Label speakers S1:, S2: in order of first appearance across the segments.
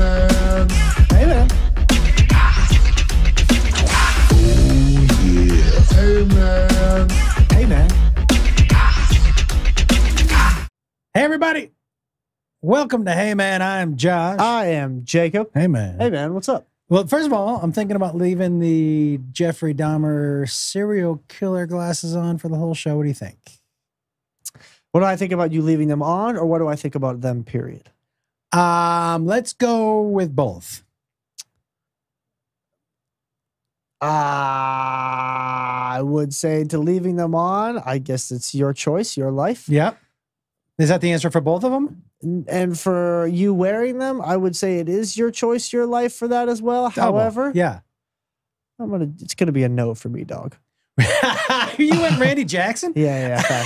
S1: man.
S2: Hey man.
S1: Hey man.
S2: Hey man. Hey everybody. Welcome to Hey Man. I'm Josh.
S3: I am Jacob.
S2: hey man.
S3: Hey man, what's up?
S2: Well, first of all, I'm thinking about leaving the Jeffrey Dahmer serial killer glasses on for the whole show. What do you think?
S3: What do I think about you leaving them on, or what do I think about them? Period.
S2: Um, let's go with both.
S3: I would say to leaving them on. I guess it's your choice, your life.
S2: Yep. Is that the answer for both of them?
S3: And for you wearing them, I would say it is your choice, your life for that as well. However,
S2: yeah.
S3: I'm gonna. It's gonna be a no for me, dog.
S2: you went Randy Jackson?
S3: Yeah, yeah,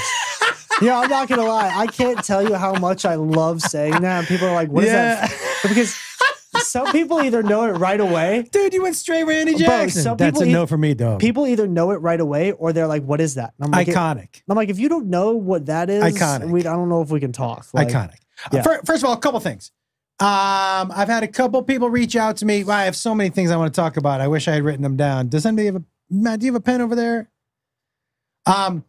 S3: facts. yeah, I'm not gonna lie. I can't tell you how much I love saying that. And people are like, "What is that?" Because some people either know it right away.
S2: Dude, you went straight Randy Jackson.
S3: some
S2: That's a
S3: people
S2: no for me, dog.
S3: People either know it right away, or they're like, "What is that?" And I'm like,
S2: Iconic.
S3: I'm like, if you don't know what that is,
S2: Iconic.
S3: We, I don't know if we can talk. Like,
S2: Iconic.
S3: yeah.
S2: Fir- First of all, a couple things. Um, I've had a couple people reach out to me. Well, I have so many things I want to talk about. I wish I had written them down. Does anybody have a Matt? Do you have a pen over there? Um,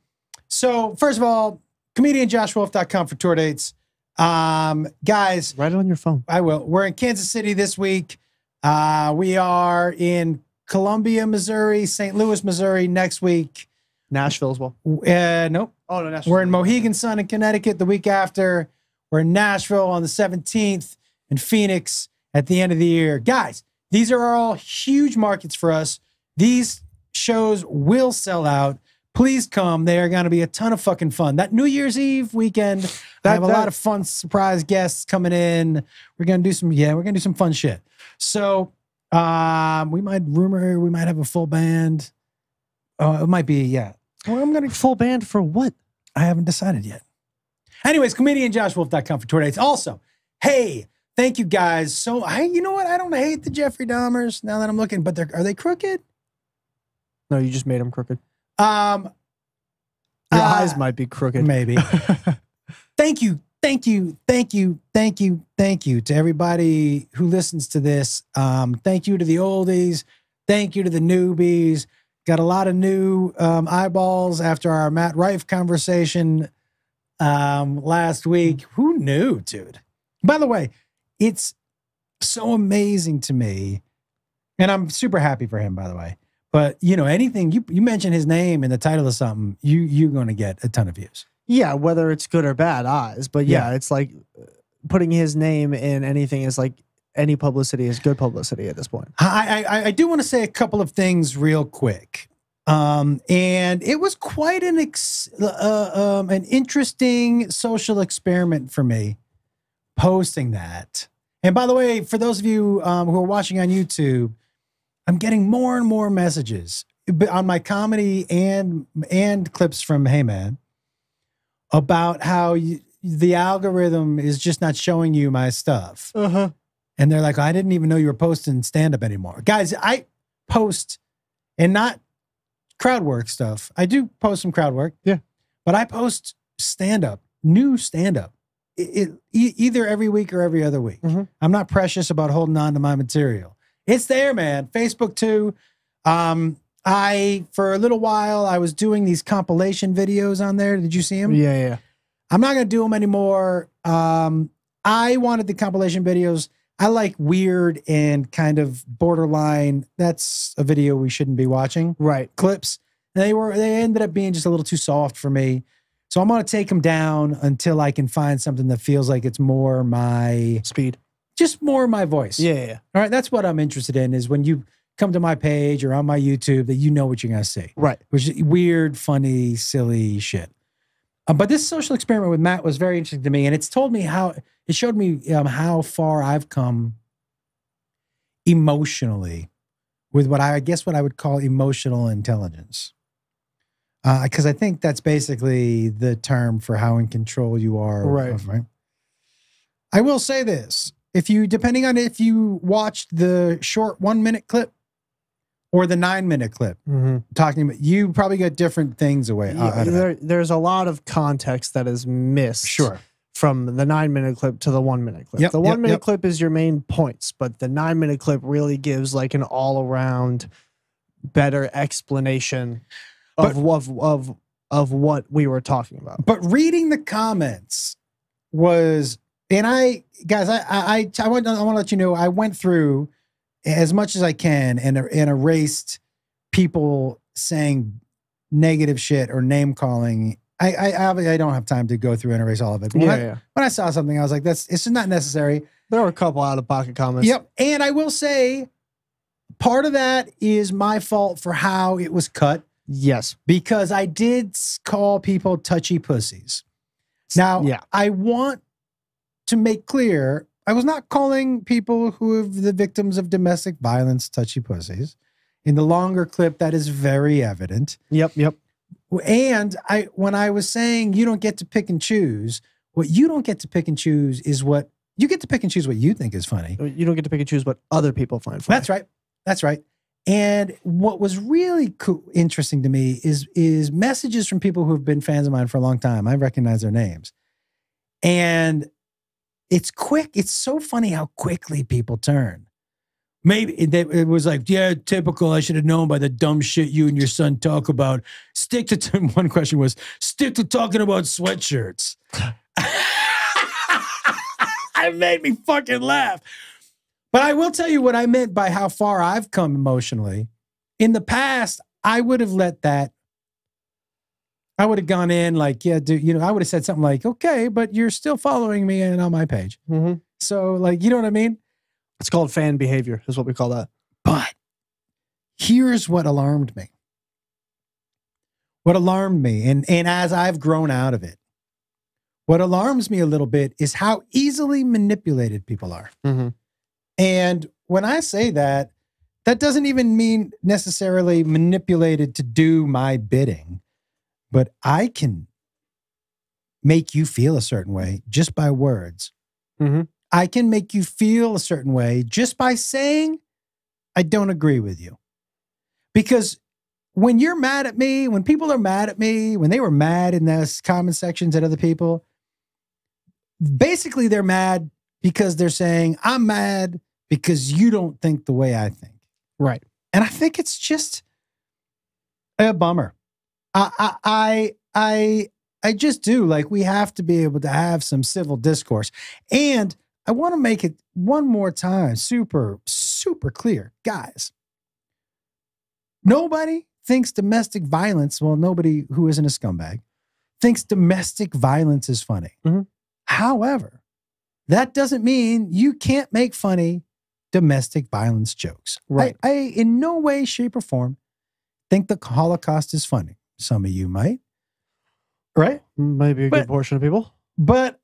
S2: so first of all, comedianjoshwolf.com for tour dates. Um, guys,
S3: Write it on your phone.
S2: I will. We're in Kansas City this week. Uh, we are in Columbia, Missouri, St. Louis, Missouri next week.
S3: Nashville as well.
S2: Uh, nope.
S3: Oh no, Nashville.
S2: We're in Mohegan Sun in Connecticut the week after. We're in Nashville on the 17th and Phoenix at the end of the year. Guys, these are all huge markets for us. These shows will sell out. Please come. They are going to be a ton of fucking fun. That New Year's Eve weekend, I
S3: That-
S2: have a
S3: that-
S2: lot of fun surprise guests coming in. We're going to do some, yeah, we're going to do some fun shit. So, um, we might rumor we might have a full band. Oh, it might be, yeah. Well, I'm going to
S3: full band for what?
S2: I haven't decided yet. Anyways, comedianjoshwolf.com for tour dates. Also, hey, thank you guys. So I, you know what? I don't hate the Jeffrey Dahmers now that I'm looking, but they're are they crooked?
S3: No, you just made them crooked.
S2: Um,
S3: Your
S2: uh,
S3: eyes might be crooked.
S2: maybe. thank you, thank you, thank you, thank you, thank you to everybody who listens to this. Um, thank you to the oldies. Thank you to the newbies. Got a lot of new um, eyeballs after our Matt Rife conversation um, last week. Who knew, dude? By the way, it's so amazing to me, and I'm super happy for him. By the way, but you know, anything you you mention his name in the title of something, you you're going to get a ton of views.
S3: yeah, whether it's good or bad eyes, but yeah,
S2: Yeah.
S3: it's like uh, putting his name in anything is like any publicity is good publicity at this point.
S2: I, I, I do want to say a couple of things real quick. Um, and it was quite an ex, uh, um, an interesting social experiment for me posting that. And by the way, for those of you um, who are watching on YouTube, I'm getting more and more messages on my comedy and and clips from Hey Man about how you, the algorithm is just not showing you my stuff
S3: Uh huh.
S2: and they're like, I didn't even know you were posting stand up anymore. Guys, I post and not crowd work stuff. I do post some crowd work.
S3: Yeah.
S2: But I post stand up, new stand up, it, e- either every week or every other week.
S3: Mhm.
S2: I'm not precious about holding on to my material. It's there, man. Facebook too. Um, I, for a little while, I was doing these compilation videos on there. Did you see them?
S3: Yeah, yeah.
S2: I'm not gonna do them anymore. Um, I wanted the compilation videos. I like weird and kind of borderline. That's a video we shouldn't be watching.
S3: Right.
S2: Clips. They were. They ended up being just a little too soft for me. So I'm gonna take them down until I can find something that feels like it's more my,
S3: Speed.
S2: Just more my voice.
S3: Yeah, yeah, yeah.
S2: All right. That's what I'm interested in. Is when you come to my page or on my YouTube that you know what you're gonna see
S3: Right.
S2: which is weird, funny, silly shit. Uh, but this social experiment with Matt was very interesting to me, and it's told me how it showed me um, how far I've come emotionally with what I, I guess what I would call emotional intelligence. Because I think that's basically the term for how in control you are.
S3: Right.
S2: of- right. I will say this: if you, depending on if you watched the short one minute clip or the nine minute clip,
S3: Mm-hmm.
S2: talking about you probably get different things away that.
S3: there, there's a lot of context that is missed.
S2: Sure.
S3: from the nine minute clip to the one minute clip.
S2: Yep,
S3: the
S2: yep,
S3: one minute
S2: yep.
S3: clip is your main points, but the nine minute clip really gives like an all around better explanation of, of of of what we were talking about.
S2: But reading the comments was, and I, guys, I, I, I, want, I want to let you know, I went through as much as I can and, and erased people saying negative shit or name calling. I, I, I, I don't have time to go through and erase all of it. But when, I,
S3: yeah.
S2: when I saw something, I was like, that's, it's just not necessary.
S3: There were a couple out of pocket comments.
S2: Yep. And I will say, part of that is my fault for how it was cut
S3: Yes.
S2: because I did call people touchy pussies. Now,
S3: Yeah.
S2: I want to make clear I was not calling people who are the victims of domestic violence touchy pussies. In the longer clip, that is very evident.
S3: Yep. Yep.
S2: And I, when I was saying you don't get to pick and choose, what you don't get to pick and choose is what you get to pick and choose what you think is funny.
S3: Uh, you don't get to pick and choose what other people find funny.
S2: That's right. That's right. And what was really co- interesting to me is is messages from people who have been fans of mine for a long time. I recognize their names, and it's quick. It's so funny how quickly people turn. Maybe it, was like, yeah, typical. I should have known by the dumb shit you and your son talk about. Stick to one question was stick to talking about sweatshirts. it made me fucking laugh. But I will tell you what I meant by how far I've come emotionally. In the past, I would have let that. I would have gone in like, yeah, dude, you know, I would have said something like, okay, but you're still following me and on my page.
S3: Mhm.
S2: So, like, you know what I mean?
S3: It's called fan behavior, is what we call that.
S2: But here's what alarmed me. What alarmed me, and, and as I've grown out of it, what alarms me a little bit is how easily manipulated people are.
S3: Mm-hmm.
S2: And when I say that, that doesn't even mean necessarily manipulated to do my bidding, but I can make you feel a certain way just by words.
S3: Mhm.
S2: I can make you feel a certain way just by saying, I don't agree with you. Because when you're mad at me, when people are mad at me, when they were mad in those comment sections at other people, basically they're mad because they're saying, I'm mad because you don't think the way I think.
S3: Right.
S2: And I think it's just a bummer. I, I, I, I, I just do. Like, we have to be able to have some civil discourse. And I want to make it one more time super, super clear. Guys, nobody thinks domestic violence, well, nobody who isn't a scumbag thinks domestic violence is funny.
S3: Mhm.
S2: However, that doesn't mean you can't make funny domestic violence jokes. I-
S3: Right.
S2: I, in no way, shape, or form, think the Holocaust is funny. Some of you might, right?
S3: Maybe a
S2: But-
S3: good portion of people.
S2: But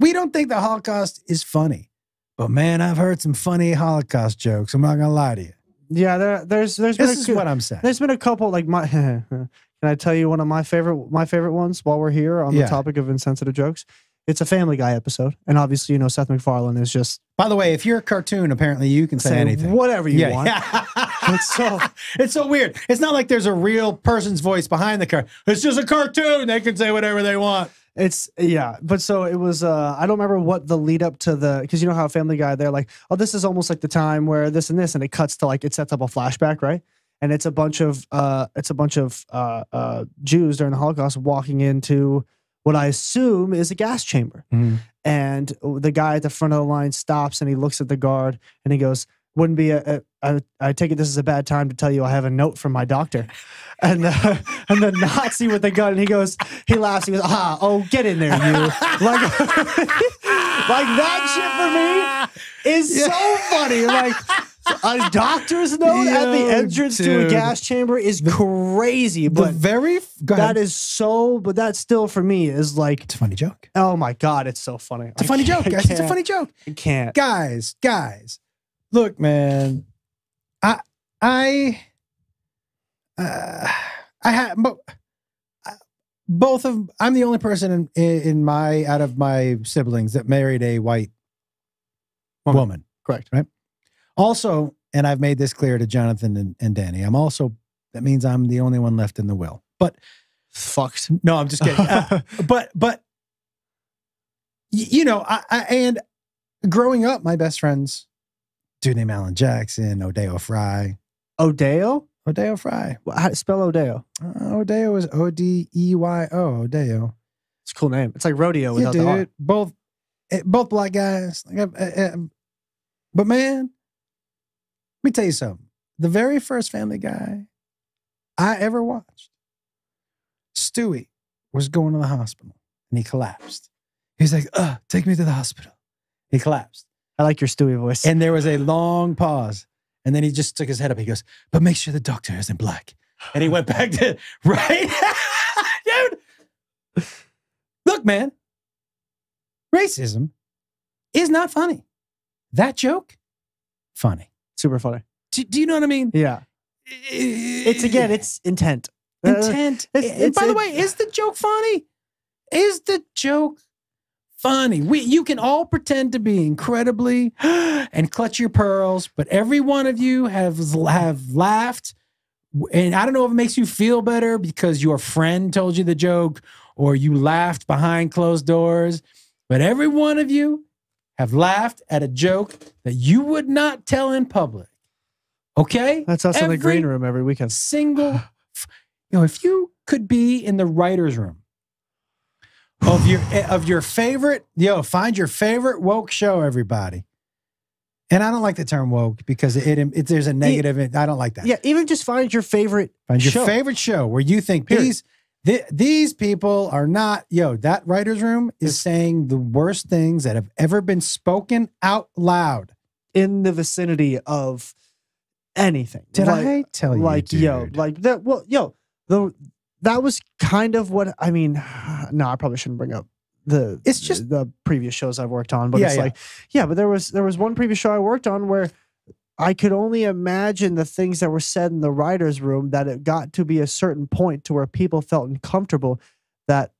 S2: we don't think the Holocaust is funny. But man, I've heard some funny Holocaust jokes. I'm not gonna lie to you.
S3: Yeah, there, there's there's been
S2: This
S3: a,
S2: is what I'm saying.
S3: there's been a couple like my. can I tell you one of my favorite my favorite ones while we're here on
S2: Yeah.
S3: the topic of insensitive jokes? It's a Family Guy episode, and obviously you know Seth MacFarlane is just
S2: By the way, if you're a cartoon, apparently you can say,
S3: saying
S2: anything.
S3: whatever you
S2: yeah,
S3: want.
S2: yeah.
S3: It's so
S2: it's so weird. It's not like there's a real person's voice behind the car. It's just a cartoon. They can say whatever they want.
S3: It's yeah, but so it was. uh I don't remember what the lead up to the because you know how Family Guy they're like, oh, this is almost like the time where this and this, and it cuts to like it sets up a flashback, right? And it's a bunch of uh it's a bunch of uh uh Jews during the Holocaust walking into what I assume is a gas chamber, and the guy at the front of the line stops and he looks at the guard and he goes. Wouldn't be a, a I, I take it this is a bad time to tell you I have a note from my doctor, and the, and the Nazi with the gun he goes he laughs he goes ah oh get in there you. Like like that shit for me is so funny. Like a doctor's note at the entrance to a gas chamber is crazy
S2: The
S3: but
S2: very
S3: that is so but that still for me is like
S2: it's a funny joke.
S3: oh my god it's so funny
S2: It's a funny joke, guys. It's a funny joke.
S3: I can't
S2: guys, guys, look, man, I, I, uh, I have bo- uh, both of. I'm the only person in, in my out of my siblings that married a white
S3: Woman.
S2: woman.
S3: correct
S2: Right. Also, and I've made this clear to Jonathan and, and Danny. I'm also that means I'm the only one left in the will. But
S3: fucked
S2: no, I'm just kidding. Uh, but but you know, I, I and growing up, my best friends, dude named Alan Jackson, Odeyo Fry,
S3: Odeyo?
S2: Odeyo Fry.
S3: Well, How to spell Odeyo?
S2: Uh, Odeyo is O D E Y O. Odeyo.
S3: It's a cool name. It's like rodeo
S2: Yeah,
S3: without the R.
S2: Both, eh, both black guys. Like, I- I- I- but man, let me tell you something. The very first Family Guy I ever watched, Stewie was going to the hospital and he collapsed. He's like, "Uh, take me to the hospital." He collapsed,
S3: I like your Stewie voice.
S2: and there was a long pause, and then he just took his head up. He goes, "But make sure the doctor isn't black." And he went back to right, dude. Look, man, racism is not funny. That joke, funny.
S3: Super funny.
S2: Do, do you know what I mean?
S3: Yeah. It's again, it's intent. Uh,
S2: intent.
S3: it's-
S2: and
S3: it's-
S2: by the way, is the joke funny? Is the joke funny? We you can all pretend to be incredibly and clutch your pearls, but every one of you have have laughed. And I don't know if it makes you feel better because your friend told you the joke or you laughed behind closed doors, but every one of you have laughed at a joke that you would not tell in public. Okay?
S3: That's us in the green room every weekend.
S2: single you know if you could be in the writers room of your eh, of your favorite yo find your favorite woke show everybody and i don't like the term woke because it, it, there's a negative i don't like that
S3: Yeah, even just find your favorite.
S2: find your
S3: show.
S2: favorite show where you think
S3: Period.
S2: these th- these people are not yo that writers room is saying the worst things that have ever been spoken out loud
S3: in the vicinity of anything.
S2: did
S3: like,
S2: i tell you
S3: like yo, like that. Well, yo, the that was kind of what I mean. No, I probably shouldn't bring up the.
S2: It's just-
S3: the previous shows I've worked on, but
S2: Yeah,
S3: it's
S2: yeah.
S3: like, yeah, but there was there was one previous show I worked on where. I could only imagine the things that were said in the writer's room that it got to be a certain point to where people felt uncomfortable that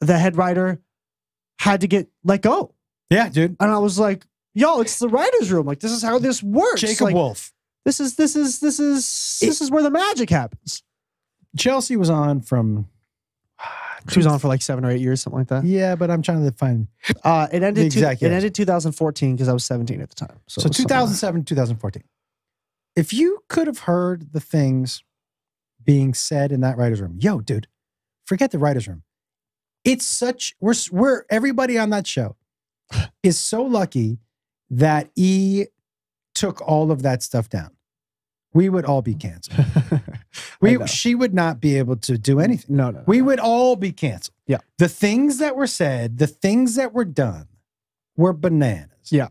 S3: the head writer had to get let go.
S2: yeah dude
S3: And I was like, yo, it's the writer's room. Like, this is how this works.
S2: jacob
S3: like,
S2: wolf
S3: This is this is this is this is where the magic happens.
S2: chelsea was on from
S3: She was on for like seven or eight years, something like that.
S2: Yeah, but I'm trying to find.
S3: Uh, it ended. Two,
S2: exact
S3: it
S2: years.
S3: ended 2014 because I was 17 at the time. So,
S2: So,
S3: it was something like-
S2: 2007, 2014. If you could have heard the things being said in that writer's room, yo, dude, forget the writer's room. It's such, we're, s- we're, everybody on that show is so lucky that E took all of that stuff down. We would all be canceled. We, she would not be able to do mm. anything.
S3: no, no, no.
S2: We would all be canceled.
S3: Yeah.
S2: The things that were said, the things that were done were bananas.
S3: Yeah.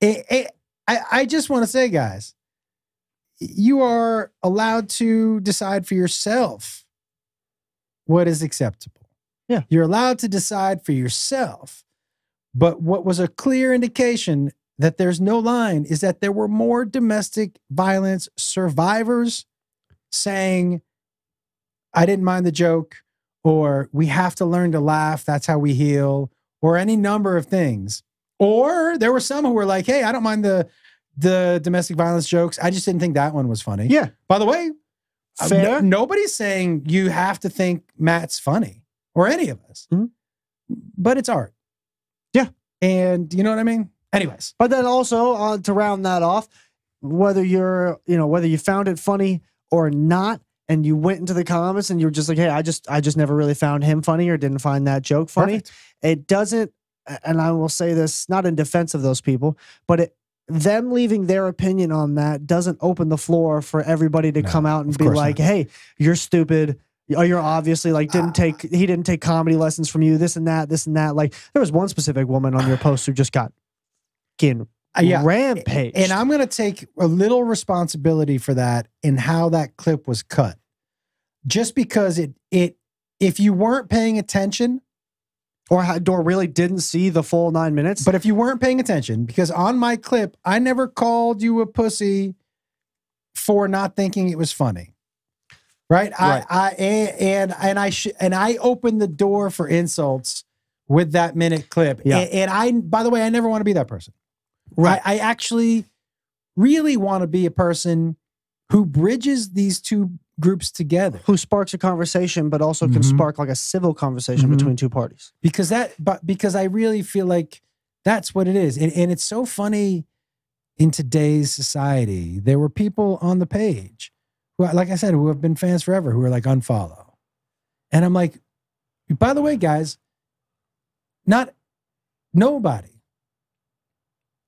S2: It- it- I, I just want to say, guys, you are allowed to decide for yourself what is acceptable.
S3: Yeah.
S2: You're allowed to decide for yourself. But what was a clear indication that there's no line is that there were more domestic violence survivors saying, I didn't mind the joke, or we have to learn to laugh. That's how we heal, or any number of things. Or there were some who were like, hey, I don't mind the the domestic violence jokes. I just didn't think that one was funny.
S3: Yeah.
S2: By the way, uh,
S3: Fair.
S2: no- nobody's saying you have to think Matt's funny or any of us,
S3: Mhm.
S2: but it's art.
S3: Yeah.
S2: And you know what I mean? Anyways,
S3: But then also uh, to round that off, whether you're, you know, whether you found it funny or not, and you went into the comments and you were just like, hey, I just, I just never really found him funny or didn't find that joke funny.
S2: perfect.
S3: It doesn't, and I will say this not in defense of those people, but it, them leaving their opinion on that doesn't open the floor for everybody to
S2: No,
S3: come out and be like,
S2: not.
S3: hey, you're stupid. Oh, you're obviously like didn't
S2: Ah.
S3: take he didn't take comedy lessons from you. This and that, this and that. Like there was one specific woman on your post who just got getting
S2: Uh, yeah.
S3: rampage.
S2: And I'm going to take a little responsibility for that and how that clip was cut. Just because it it if you weren't paying attention,
S3: or had or really didn't see the full nine minutes.
S2: but if you weren't paying attention because on my clip I never called you a pussy for not thinking it was funny. Right?
S3: Right.
S2: I I and and I sh- and I opened the door for insults with that minute clip.
S3: Yeah.
S2: And, and I by the way I never want to be that person. I, I actually really want to be a person who bridges these two groups together
S3: Who sparks a conversation, but also can
S2: Mhm.
S3: spark like a civil conversation
S2: Mhm.
S3: between two parties.
S2: because that but because I really feel like that's what it is. And, and it's so funny in today's society. There were people on the page who like I said, who have been fans forever who are like unfollow. And I'm like, by the way, guys, not nobody.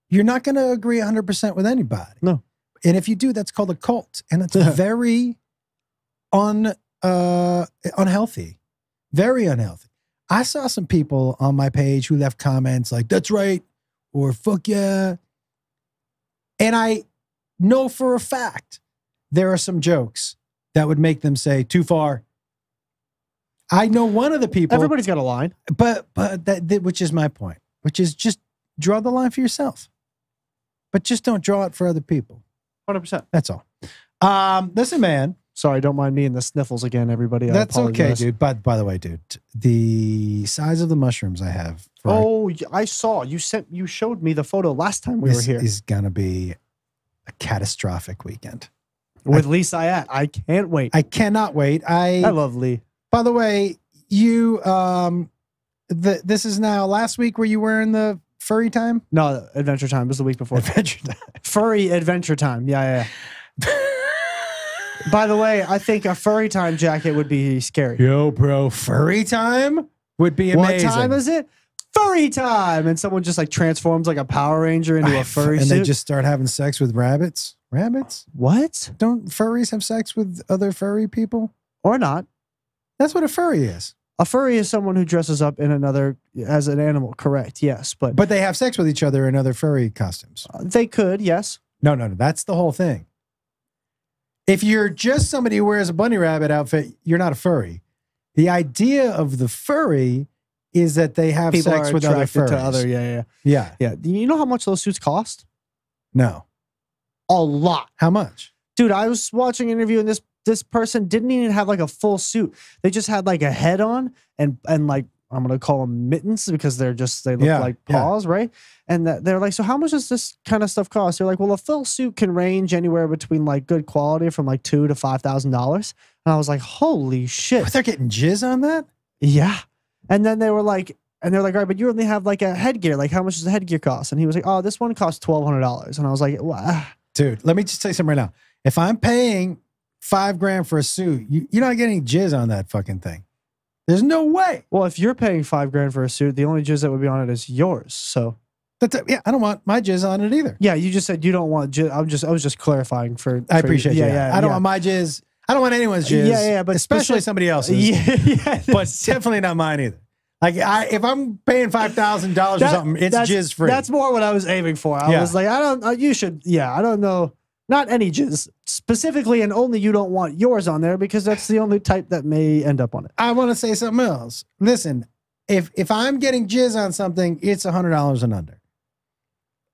S2: You're not going to agree 100% with anybody.
S3: No.
S2: And if you do, that's called a cult. And it's very un uh unhealthy. Very unhealthy. I saw some people on my page who left comments like, that's right, or fuck yeah. And I know for a fact there are some jokes that would make them say, too far. I know one of the people,
S3: Everybody's got a line.
S2: but but that, that which is my point, which is just draw the line for yourself. But just don't draw it for other people.
S3: 100%.
S2: That's all. Um, listen, man,
S3: Sorry, don't mind me and the sniffles again, everybody. I
S2: that's okay,
S3: apologize.
S2: dude. But by the way, dude, the size of the mushrooms I have for our
S3: Oh, y- I saw you sent you showed me the photo last time we
S2: this
S3: were here
S2: is gonna be a catastrophic weekend.
S3: with Lee Syatt. I can't wait.
S2: I cannot wait. I,
S3: I love Lee.
S2: by the way, you um the this is now last week where you were in the furry time?
S3: No, Adventure Time was the week before.
S2: Adventure time.
S3: furry Adventure Time. Yeah, yeah. yeah. By the way, I think a furry time jacket would be scary.
S2: Yo, bro, furry time would be amazing.
S3: What time is it? Furry time, and someone just like transforms like a Power Ranger into a furry
S2: and
S3: suit.
S2: they just start having sex with rabbits. Rabbits?
S3: what
S2: Don't furries have sex with other furry people?
S3: or not?
S2: That's what a furry is.
S3: A furry is someone who dresses up in another as an animal. Correct. Yes, but,
S2: But they have sex with each other in other furry costumes.
S3: Uh, they could. Yes.
S2: No, no, no. That's the whole thing. If you're just somebody who wears a bunny rabbit outfit, you're not a furry. The idea of the furry is that they have
S3: People
S2: sex
S3: are
S2: with other
S3: attracted
S2: furries.
S3: to other. Yeah, yeah,
S2: yeah.
S3: yeah. Do you know how much those suits cost?
S2: No.
S3: A lot.
S2: How much?
S3: dude i was watching an interview and this this person didn't even have like a full suit they just had like a head on and and like i'm gonna call them mittens because they're just they look
S2: Yeah,
S3: like
S2: yeah.
S3: paws right and that they're like so how much does this kind of stuff cost they're like well a full suit can range anywhere between like good quality from like two to five thousand dollars and i was like holy shit
S2: But they're getting jizz on that?
S3: yeah and then they were like and they're like, all right, but you only have like a headgear. Like, how much does the headgear cost? And he was like, oh, this one costs twelve hundred dollars. And I was like, wow.
S2: Dude, let me just tell you something right now. If I'm paying five grand for a suit, you, you're not getting jizz on that fucking thing. There's no way.
S3: Well, if you're paying five grand for a suit, the only jizz that would be on it is yours. So
S2: That's yeah, I don't want my jizz on it either.
S3: yeah, you just said you don't want jizz. I'm just I was just clarifying for.
S2: I
S3: for-
S2: appreciate
S3: yeah,
S2: you.
S3: Yeah,
S2: I don't
S3: yeah.
S2: want my jizz. I don't want anyone's jizz.
S3: Yeah, yeah, but
S2: especially somebody else's.
S3: Yeah, yeah.
S2: But definitely not mine either. Like I, if I'm paying five thousand dollars or
S3: That-
S2: something, it's
S3: that's-
S2: jizz free.
S3: That's more what I was aiming for. I
S2: Yeah.
S3: was like, I don't. Uh, you should. Yeah, I don't know. Not any jizz specifically, and only you don't want yours on there because that's the only type that may end up on it.
S2: I want to say something else. Listen, if if I'm getting jizz on something, it's a hundred dollars and under.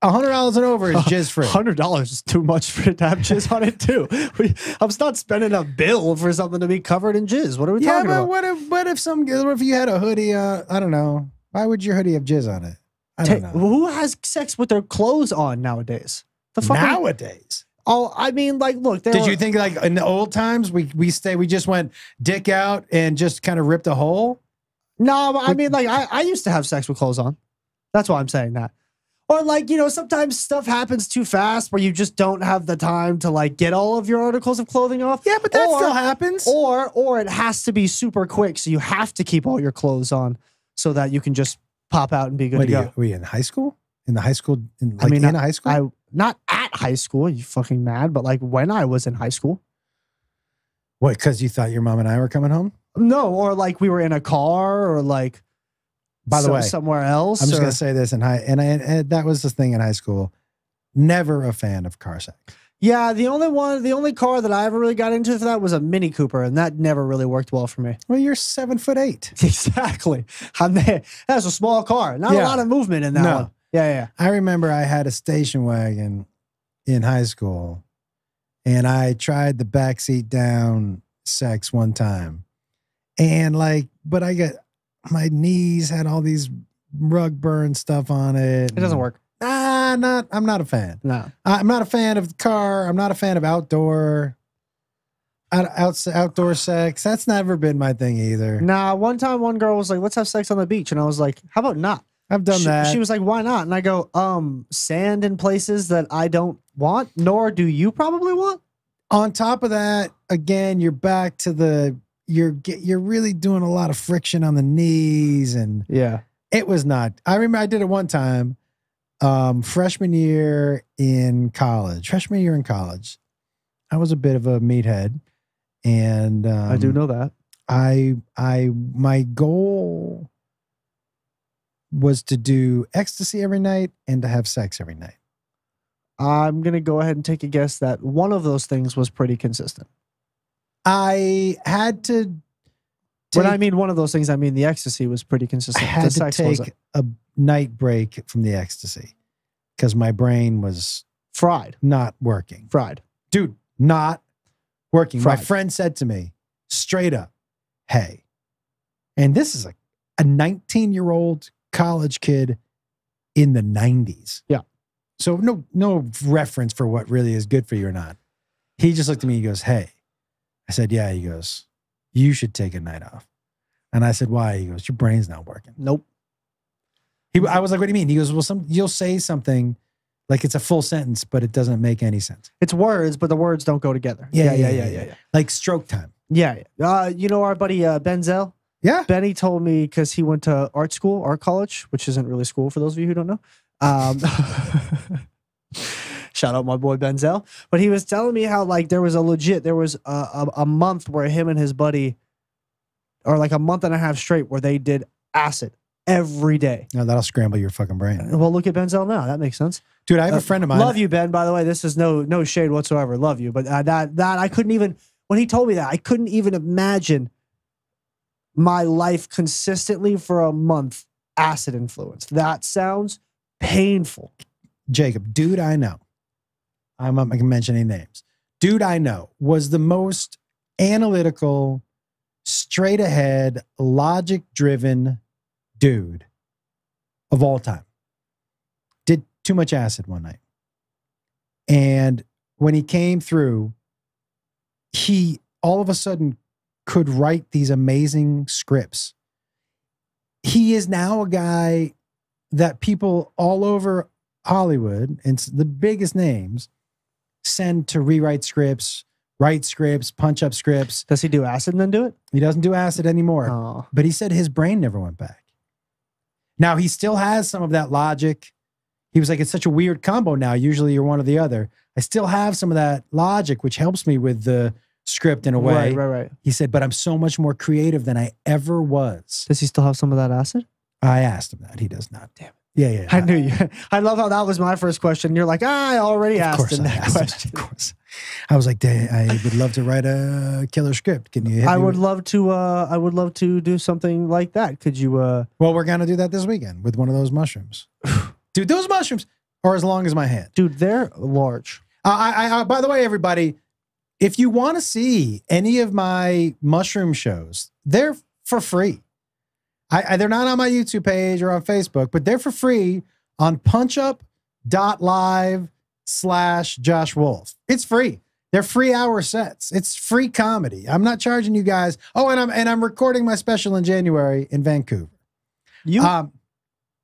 S2: A hundred dollars and over is jizz free.
S3: Hundred dollars is too much for it to have jizz on it too. We, I'm not spending a bill for something to be covered in jizz. What are we
S2: Yeah,
S3: talking
S2: but
S3: about?
S2: what if what if some what if you had a hoodie? Uh, I don't know. Why would your hoodie have jizz on it? I don't
S3: Ta-
S2: know.
S3: Who has sex with their clothes on nowadays? The fucking
S2: Nowadays,
S3: Oh, I mean, like, look.
S2: Did
S3: were-
S2: you think like in the old times we we stay we just went dick out and just kind of ripped a hole?
S3: No, I mean, like, I, I used to have sex with clothes on. That's why I'm saying that. Or like, you know, sometimes stuff happens too fast where you just don't have the time to like get all of your articles of clothing off.
S2: Yeah, but that
S3: Or-
S2: still happens.
S3: Or or it has to be super quick, so you have to keep all your clothes on so that you can just pop out and be good to go.
S2: you, were you in high school? In the high school? In,
S3: I mean,
S2: in high school?
S3: I not at high school, you fucking mad, but like when I was in high school.
S2: what? Because you thought your mom and I were coming home?
S3: No, or like we were in a car or like
S2: By the
S3: so-
S2: way,
S3: somewhere else.
S2: I'm just gonna say this in high, and, I, and that was the thing in high school. Never a fan of car sex.
S3: Yeah, the only one, the only car that I ever really got into for that was a Mini Cooper, and that never really worked well for me.
S2: Well, you're seven foot eight.
S3: Exactly. I'm there. That's a small car. Not
S2: Yeah.
S3: a lot of movement in that
S2: No.
S3: one. Yeah, yeah.
S2: I remember I had a station wagon in high school, and I tried the backseat down sex one time, and like, but I got my knees had all these rug burn stuff on it.
S3: It doesn't work.
S2: Ah, not. I'm not a fan.
S3: No.
S2: I'm not a fan of the car. I'm not a fan of outdoor. out, out, outdoor sex. That's never been my thing either.
S3: Nah, one time one girl was like, "Let's have sex on the beach," and I was like, "How about not?"
S2: I've done
S3: she,
S2: that.
S3: She was like, "Why not?" And I go, "Um, sand in places that I don't want, nor do you probably want."
S2: On top of that, again, you're back to the you're get you're really doing a lot of friction on the knees, and
S3: Yeah.
S2: it was not. I remember I did it one time, um, freshman year in college. Freshman year in college, I was a bit of a meathead, and um,
S3: I do know that.
S2: I I my goal was to do ecstasy every night and to have sex every night.
S3: I'm gonna go ahead and take a guess that one of those things was pretty consistent.
S2: I had to.
S3: when I mean one of those things, I mean the ecstasy was pretty consistent.
S2: I had
S3: the
S2: to
S3: sex
S2: take
S3: wasn't.
S2: a night break from the ecstasy because my brain was
S3: fried,
S2: not working.
S3: fried.
S2: Dude, not working. My friend said to me straight up, Hey, and this is a, a 19 year old college kid in the 90s.
S3: Yeah.
S2: So no, no reference for what really is good for you or not. He just looked at me. He goes, Hey, I said, Yeah. He goes, You should take a night off. And I said, Why? He goes, Your brain's not working.
S3: Nope.
S2: He, I was like, what do you mean? He goes, well, some you'll say something like it's a full sentence, but it doesn't make any sense.
S3: It's words, but the words don't go together.
S2: Yeah,
S3: yeah,
S2: yeah,
S3: yeah,
S2: yeah,
S3: yeah.
S2: Like stroke time.
S3: Yeah. yeah. Uh, you know our buddy uh, Benzel.
S2: Yeah.
S3: Benny told me because he went to art school, art college, which isn't really school for those of you who don't know. Um, shout out my boy Benzel. But he was telling me how like there was a legit there was a, a, a month where him and his buddy, or like a month and a half straight, where they did acid every day.
S2: No, that'll scramble your fucking brain.
S3: Well, look at Benzel now. That makes sense.
S2: Dude, I have
S3: Uh,
S2: a friend of mine.
S3: Love you, Ben. By the way, this is no no shade whatsoever. Love you, but uh, that that I couldn't even when he told me that I couldn't even imagine my life consistently for a month acid influence. That sounds painful.
S2: Jacob, dude, I know. I'm not gonna mention any names. Dude, I know was the most analytical, straight ahead, logic driven dude of all time. Did too much acid one night. And when he came through, he all of a sudden could write these amazing scripts. He is now a guy that people all over Hollywood and the biggest names send to rewrite scripts, write scripts, punch up scripts.
S3: Does he do acid and then do it?
S2: He doesn't do acid anymore,
S3: Oh,
S2: but he said his brain never went back. Now he still has some of that logic. He was like, it's such a weird combo now. Usually you're one or the other. I still have some of that logic, which helps me with the script in a way.
S3: right, right, right.
S2: He said, but I'm so much more creative than I ever was.
S3: Does he still have some of that acid?
S2: I asked him that. He does not.
S3: Damn it.
S2: Yeah, yeah.
S3: I knew you. I love how that was my first question. You're like, ah, I already asked him that
S2: asked him,
S3: question.
S2: Of course, I was like, "Dang, I would love to write a killer script. Can you? Hit
S3: I
S2: me
S3: would
S2: with-"
S3: love to. Uh, I would love to do something like that. Could you? Uh,
S2: Well, we're gonna do that this weekend with one of those mushrooms, dude. Those mushrooms are as long as my hand.
S3: dude, they're large.
S2: Uh, I, I, I, by the way, everybody, if you want to see any of my mushroom shows, they're for free. I, I, they're not on my YouTube page or on Facebook, but they're for free on punchup.live slash Josh Wolf. It's free. They're free hour sets. It's free comedy. I'm not charging you guys. Oh, and I'm and I'm recording my special in January in Vancouver.
S3: You
S2: Um,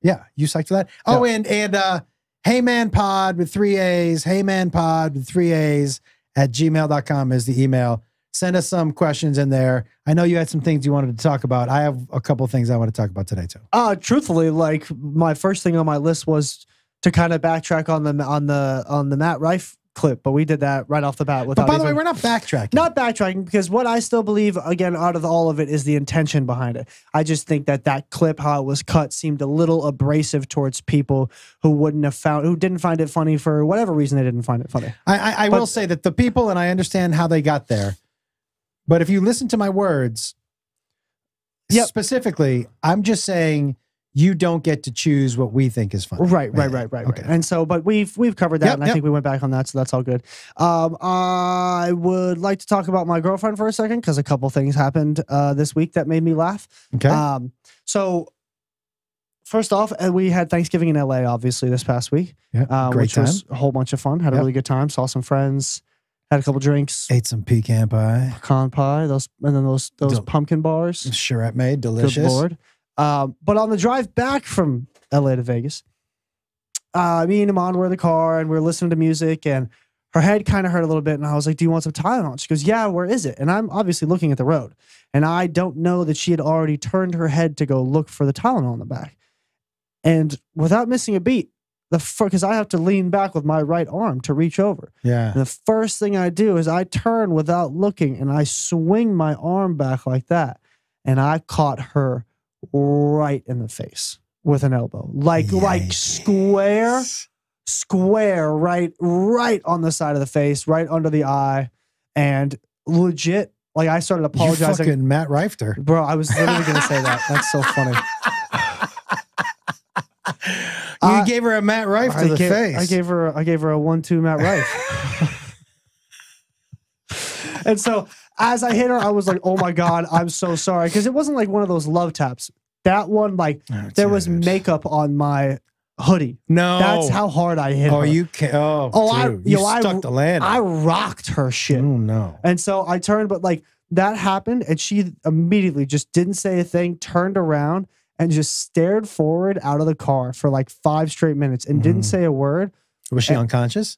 S2: yeah, you psyched for that. Oh, and and uh, Hey Maaan Pod with three A's. Hey Maaan Pod with three A's at gmail.com is the email. Send us some questions in there. I know you had some things you wanted to talk about. I have a couple things I want to talk about today too.
S3: Uh, truthfully, like my first thing on my list was to kind of backtrack on the on the on the Matt Rife clip, but we did that right off the bat
S2: But by the way, we're not backtracking.
S3: not backtracking because what I still believe again out of all of it is the intention behind it. I just think that that clip how it was cut seemed a little abrasive towards people who wouldn't have found who didn't find it funny for whatever reason they didn't find it funny.
S2: I, I, I
S3: But-
S2: will say that the people, and I understand how they got there, but if you listen to my words,
S3: Yep.
S2: specifically, I'm just saying you don't get to choose what we think is funny.
S3: Right, right, right, right,
S2: Okay.
S3: right. And so, but we've we've covered that,
S2: Yep,
S3: and I
S2: yep.
S3: think we went back on that, so that's all good. Um, I would like to talk about my girlfriend for a second because a couple things happened uh, this week that made me laugh.
S2: Okay.
S3: Um, so first off, uh, we had Thanksgiving in LA, obviously this past week,
S2: yeah.
S3: uh,
S2: Great
S3: which
S2: time.
S3: was a whole bunch of fun. Had a really good time. Saw some friends. Had a couple drinks,
S2: Ate some pecan pie.
S3: pecan pie, those and then those those
S2: Del-
S3: pumpkin bars.
S2: Charette made delicious.
S3: Good lord. Um, but on the drive back from LA to Vegas, uh, me and Iman were in the car and we were listening to music and her head kind of hurt a little bit. And I was like, Do you want some Tylenol? She goes, Yeah, where is it? And I'm obviously looking at the road. And I don't know that she had already turned her head to go look for the Tylenol in the back. And without missing a beat, the because I have to lean back with my right arm to reach over.
S2: Yeah.
S3: And the first thing I do is I turn without looking and I swing my arm back like that. And I caught her right in the face with an elbow. Like like square, square, right, right on the side of the face, right under the eye. And legit, like I started apologizing.
S2: You fucking Matt Reifter.
S3: Bro, I was literally gonna say that. That's so funny.
S2: You
S3: I-
S2: gave her a Matt Rife to
S3: I
S2: the
S3: gave,
S2: face.
S3: I gave her I gave her a one two Matt Rife. and so as I hit her, I was like, "Oh my god, I'm so sorry," because it wasn't like one of those love taps. That one, like,
S2: Oh,
S3: there was
S2: dude.
S3: makeup on my hoodie.
S2: No.
S3: That's how hard I hit her.
S2: Oh,
S3: her.
S2: you can Oh,
S3: Oh, I-
S2: dude. you
S3: yo, I-
S2: stuck the land.
S3: I rocked her shit.
S2: Oh no.
S3: And so I turned, but like that happened, and she immediately just didn't say a thing, turned around, and just stared forward out of the car for like five straight minutes and didn't
S2: Mhm.
S3: say a word.
S2: Was she
S3: And-
S2: unconscious?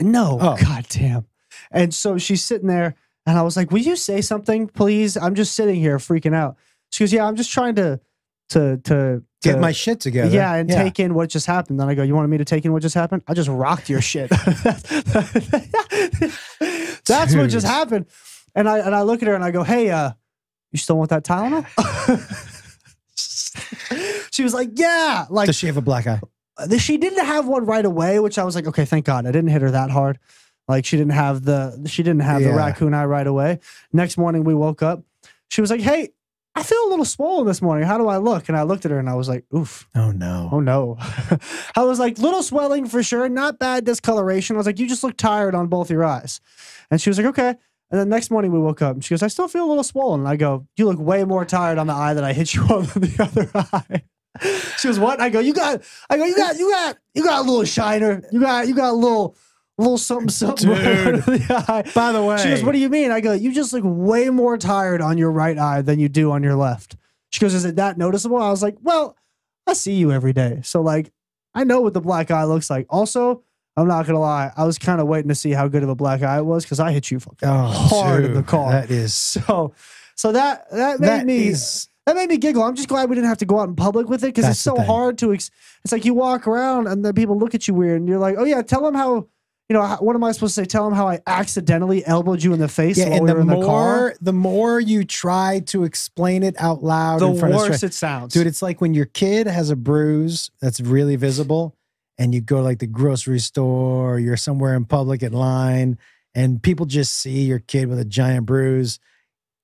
S3: No,
S2: Oh.
S3: god damn. And so she's sitting there, and I was like, "Will you say something, please? I'm just sitting here freaking out." She goes, "Yeah, I'm just trying to, to, to."
S2: Get
S3: to-
S2: my shit together.
S3: yeah, and take in what just happened. Then I go, "You wanted me to take in what just happened? I just rocked your shit." That's what just happened. And I and I look at her and I go, "Hey, uh, you still want that Tylenol?" she was like, "Yeah." Like
S2: Does she have a black eye?
S3: she didn't have one right away, which I was like, okay, thank God I didn't hit her that hard. Like she didn't have the she didn't have the raccoon eye right away. Next morning we woke up. She was like, "Hey, I feel a little swollen this morning. How do I look?" And I looked at her and I was like, "Oof,
S2: Oh no.
S3: oh no." I was like, "Little swelling for sure, not bad discoloration." I was like, "You just look tired on both your eyes." And she was like, "Okay." And then next morning we woke up and she goes, "I still feel a little swollen." And I go, "You look way more tired on the eye that I hit you on than the other eye." She goes, "What?" I go, "You got." I go, "You got. You got. You got a little shiner. You got. You got a little, little something, something."
S2: Dude.
S3: the eye."
S2: By the way,
S3: She goes, "What do you mean?" I go, "You just look way more tired on your right eye than you do on your left." She goes, "Is it that noticeable?" I was like, "Well, I see you every day, so like, I know what the black eye looks like." Also, I'm not gonna lie, I was kind of waiting to see how good of a black eye it was because I hit you fucking
S2: oh,
S3: hard in the car.
S2: That is
S3: so, so that that made
S2: that
S3: me
S2: is-
S3: that made me giggle. I'm just glad we didn't have to go out in public with it because it's so hard to. Ex- it's like you walk around and then people look at you weird, and you're like, "Oh yeah, tell them how." You know, what am I supposed to say? Tell him how I accidentally elbowed you in the face
S2: yeah,
S3: while
S2: and
S3: we
S2: the
S3: were in the
S2: more
S3: car.
S2: the more you try to explain it out loud
S3: The
S2: in
S3: worse it sounds.
S2: dude, it's like when your kid has a bruise that's really visible, and you go to like the grocery store, or you're somewhere in public at line, and people just see your kid with a giant bruise.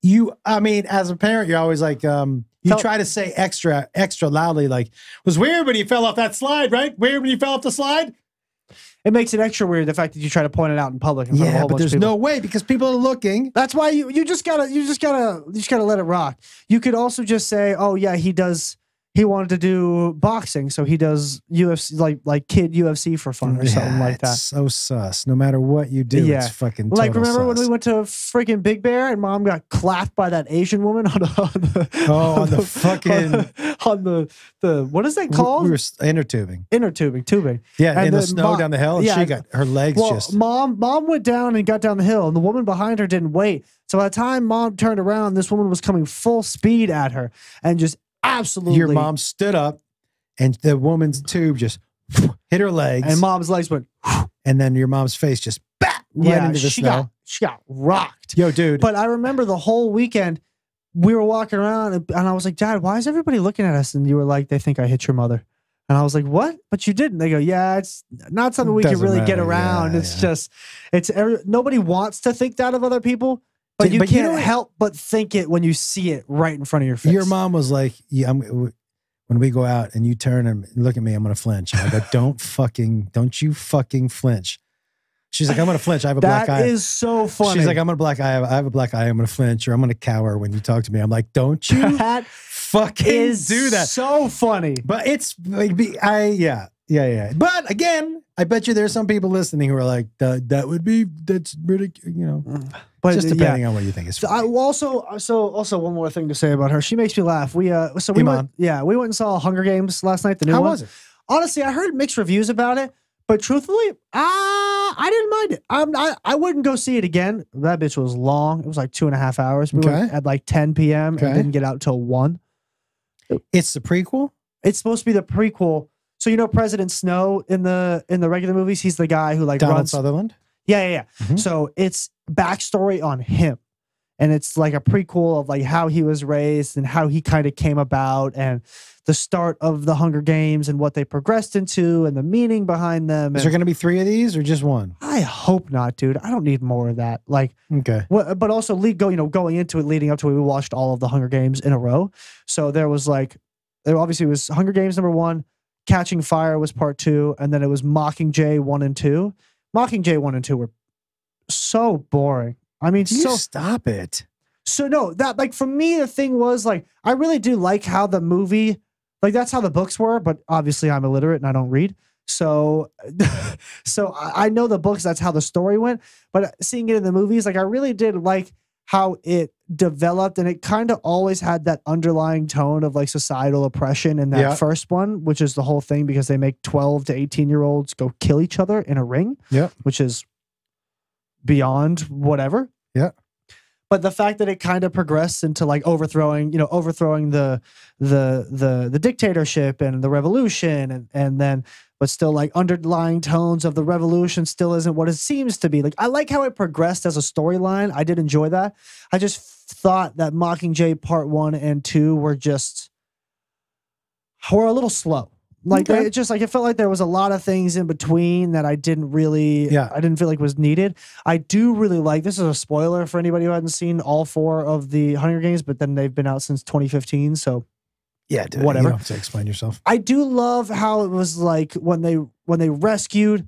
S2: You, I mean, as a parent, you're always like, um, you
S3: Tell-
S2: try to say extra, extra loudly, like, "It was weird when you fell off that slide, right? Weird when you fell off the slide."
S3: It makes it extra weird the fact that you try to point it out in public. In front of a
S2: Yeah, but
S3: bunch of
S2: there's no way because people are looking.
S3: That's why you you just gotta you just gotta you just gotta let it rock. You could also just say, oh yeah, he does. He wanted to do boxing, so he does UFC like like kid UFC for fun or something like that.
S2: It's so sus. No matter what you do,
S3: Yeah.
S2: it's fucking
S3: Like remember when we went to freaking Big Bear and mom got clapped by that Asian woman on, the- on the
S2: Oh, on the fucking-
S3: on the, on the the what is that called
S2: We were inner tubing.
S3: inner tubing tubing.
S2: Yeah,
S3: And
S2: in the snow
S3: mom-
S2: down the hill, and
S3: yeah,
S2: she got her legs
S3: Well,
S2: just.
S3: mom mom went down and got down the hill, and the woman behind her didn't wait. So by the time mom turned around, this woman was coming full speed at her and just absolutely
S2: Your mom stood up, and the woman's tube just hit her legs,
S3: and mom's legs went
S2: and then your mom's face just bat right
S3: yeah,
S2: into the
S3: she
S2: snow.
S3: got she got rocked.
S2: Yo, dude.
S3: But I remember the whole weekend we were walking around and, and I was like, Dad, why is everybody looking at us? And you were like, they think I hit your mother. And I was like, what? But you didn't. They go, yeah, it's not something we can
S2: Doesn't
S3: really get around.
S2: Yeah,
S3: it's
S2: yeah.
S3: just, it's every, nobody wants to think that of other people, but you
S2: but
S3: can't
S2: know
S3: help but think it when you see it right in front of your face.
S2: your mom was like, yeah, I'm, when we go out and you turn and look at me, I'm gonna flinch. And I go, don't fucking, don't you fucking flinch. She's like, I'm gonna flinch. I have a black eye.
S3: is so funny.
S2: She's like, I'm gonna black eye. I have a black eye. I'm gonna flinch or I'm gonna cower when you talk to me. I'm like, don't you
S3: that
S2: fucking
S3: is
S2: do that.
S3: so funny.
S2: But it's like, I yeah. Yeah, yeah. But again, I bet you there's some people listening who are like, that, that would be, that's ridiculous, you know,
S3: But
S2: just
S3: yeah.
S2: depending on what you think is
S3: So I also so also one more thing to say about her. She makes me laugh. We uh so we
S2: Iman.
S3: went yeah we went and saw Hunger Games last night. The new
S2: How
S3: one.
S2: was it?
S3: Honestly, I heard mixed reviews about it, but truthfully, ah, I didn't mind it. Um, I I wouldn't go see it again. That bitch was long. It was like two and a half hours. We went
S2: Okay.
S3: at like 10 p.m.
S2: Okay.
S3: and didn't get out till one.
S2: It's the prequel?
S3: It's supposed to be the prequel. So you know President Snow in the in the regular movies, he's the guy who like
S2: Donald
S3: runs
S2: Sutherland?
S3: Yeah, yeah, yeah.
S2: Mhm.
S3: So it's backstory on him. And it's like a prequel of like how he was raised and how he kind of came about and the start of the Hunger Games and what they progressed into and the meaning behind them.
S2: Is there going to be three of these or just one?
S3: I hope not, dude. I don't need more of that. Like
S2: Okay.
S3: what, but also lead go, you know, going into it, leading up to it, we watched all of the Hunger Games in a row. So there was like, there obviously was Hunger Games number one, Catching Fire was part two, and then it was Mockingjay one and two. Mockingjay one and two were so boring. I mean,
S2: You
S3: so
S2: stop it.
S3: so no, that like for me, the thing was like I really do like how the movie, like that's how the books were, but obviously I'm illiterate and I don't read. So, so I know the books. That's how the story went. But seeing it in the movies, like I really did like how it developed, and it kind of always had that underlying tone of like societal oppression in that
S2: Yeah.
S3: first one, which is the whole thing because they make twelve to eighteen year olds go kill each other in a ring.
S2: yeah
S3: which is beyond whatever.
S2: Yeah.
S3: But the fact that it kind of progressed into like overthrowing, you know, overthrowing the the the the dictatorship and the revolution and and then but still like underlying tones of the revolution still isn't what it seems to be. Like I like how it progressed as a storyline. I did enjoy that. I just thought that Mockingjay part 1 and 2 were just were a little slow. Like
S2: Okay.
S3: it just like it felt like there was a lot of things in between that I didn't really
S2: Yeah.
S3: I didn't feel like was needed. I do really like this is a spoiler for anybody who hasn't seen all four of the Hunger Games, but then they've been out since 2015. So
S2: Yeah, dude,
S3: Whatever.
S2: You have to explain yourself.
S3: I do love how it was like when they when they rescued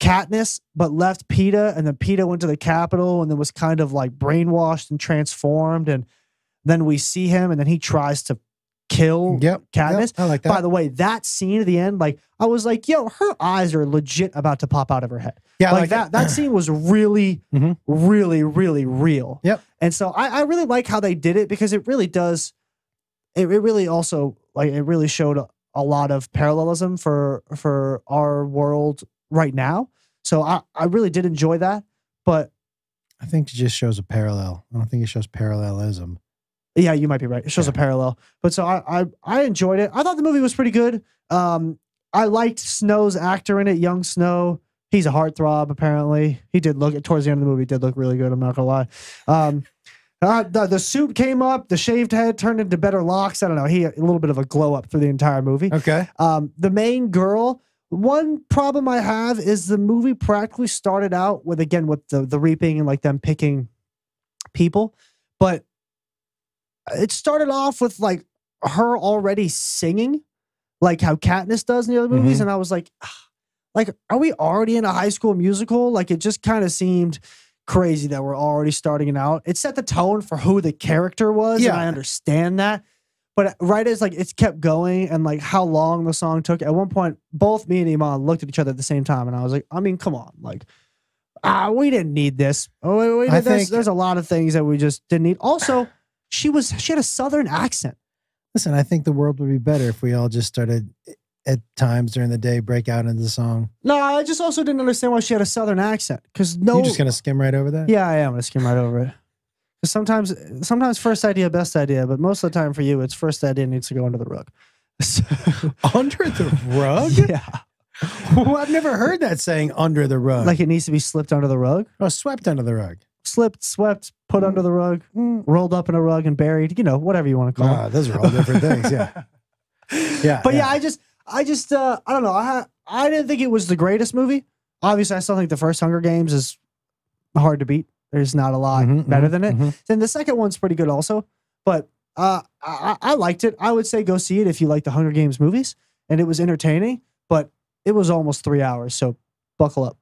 S3: Katniss, but left Peeta, and then Peeta went to the Capitol and then was kind of like brainwashed and transformed, and then we see him, and then he tries to kill
S2: Yep.
S3: Katniss.
S2: yep, I like that.
S3: By the way, that scene at the end, like I was like, yo, her eyes are legit about to pop out of her head.
S2: yeah,
S3: like,
S2: like
S3: that, that scene was really,
S2: Mhm.
S3: really, really real.
S2: Yep.
S3: And so I, I really like how they did it because it really does. It, it really also like it really showed a, a lot of parallelism for for our world right now. So I, I really did enjoy that. But
S2: I think it just shows a parallel. I don't think it shows parallelism.
S3: yeah, you might be right. It shows a parallel. But so I, I I enjoyed it. I thought the movie was pretty good. Um, I liked Snow's actor in it, young Snow. He's a heartthrob, apparently. He did look towards the end of the movie, he did look really good. I'm not gonna lie. Um, uh, the, the suit came up, the shaved head turned into better locks. I don't know. He a little bit of a glow up through the entire movie.
S2: Okay.
S3: Um, the main girl. One problem I have is the movie practically started out with again with the the reaping and like them picking people, but it started off with like her already singing, like how Katniss does in the other movies,
S2: Mhm.
S3: and I was like, "Ah, like, are we already in a high school musical? Like, it just kind of seemed crazy that we're already starting it out. It set the tone for who the character was,
S2: Yeah.
S3: and I understand that. But right as like it's kept going and like how long the song took, at one point, both me and Iman looked at each other at the same time, and I was like, I mean, come on, like, ah, we didn't need this. Oh, we, we, there's,
S2: think-
S3: there's a lot of things that we just didn't need. Also, she was she had a southern accent.
S2: Listen, I think the world would be better if we all just started at times during the day break out into the song.
S3: No, I just also didn't understand why she had a southern accent. Because no,
S2: You're just gonna skim right over that.
S3: yeah, I am gonna skim right over it. Sometimes, sometimes first idea, best idea, but most of the time for you, it's first idea needs to go under the rug. So,
S2: Under the rug?
S3: yeah,
S2: Well, I've never heard that saying under the rug.
S3: like it needs to be slipped under the rug,
S2: oh, swept under the rug.
S3: slipped, swept, put under the rug, rolled up in a rug and buried. You know, whatever you want to call it.
S2: Ah, those are all different things. Yeah. Yeah.
S3: but yeah. I just, I just, uh, I don't know. I, I didn't think it was the greatest movie. Obviously, I still think the first Hunger Games is hard to beat. There's not a lot
S2: Mhm,
S3: better
S2: mhm,
S3: than it.
S2: mhm.
S3: Then the second one's pretty good also. But uh, I, I liked it. I would say go see it if you like the Hunger Games movies, and it was entertaining. But it was almost three hours, so buckle up.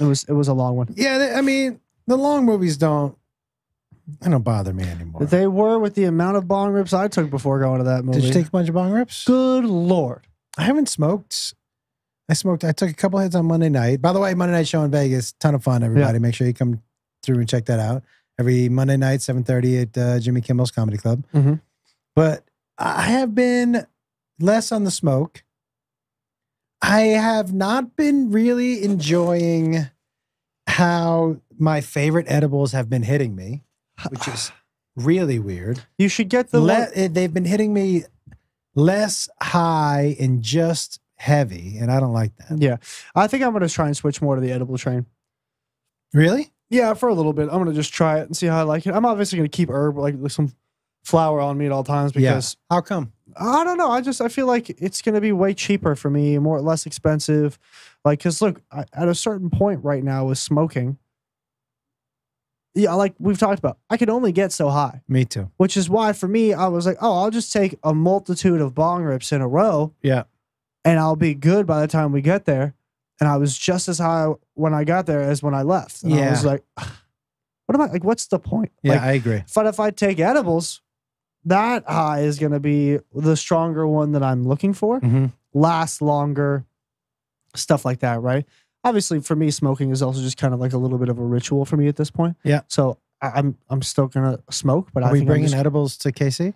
S3: It was it was a long one.
S2: Yeah, I mean, the long movies don't. They don't bother me anymore.
S3: They were with the amount of bong rips I took before going to that movie.
S2: Did you take a bunch of bong rips?
S3: Good lord!
S2: I haven't smoked I smoked. I took a couple hits on Monday night. By the way, Monday night show in Vegas, ton of fun. Everybody, make sure you come through and check that out every Monday night, seven thirty at uh, Jimmy Kimmel's Comedy Club.
S3: Mhm.
S2: But I have been less on the smoke. I have not been really enjoying how my favorite edibles have been hitting me, which is really weird.
S3: You should get the.
S2: Le- eh, they've been hitting me less high and just heavy, and I don't like that.
S3: yeah, I think I'm gonna try and switch more to the edible train.
S2: Really?
S3: Yeah, for a little bit. I'm gonna just try it and see how I like it. I'm obviously gonna keep herb like some flour on me at all times because
S2: How come?
S3: I don't know. I just I feel like it's gonna be way cheaper for me, more less expensive. Like, cause look, I, at a certain point right now with smoking, yeah, like we've talked about, I can only get so high,
S2: Me too.
S3: which is why for me I was like, oh, I'll just take a multitude of bong rips in a row,
S2: Yeah.
S3: and I'll be good by the time we get there. And I was just as high when I got there as when I left. And I was like, what am I like? What's the point?
S2: Yeah,
S3: Like,
S2: I agree.
S3: but if I take edibles, that high is going to be the stronger one that I'm looking for.
S2: hmm
S3: Last longer, stuff like that, right? Obviously, for me, smoking is also just kind of like a little bit of a ritual for me at this point.
S2: Yeah.
S3: So I- I'm I'm still gonna smoke, but I
S2: Are we
S3: think I'm,
S2: bringing
S3: just-
S2: edibles to KC?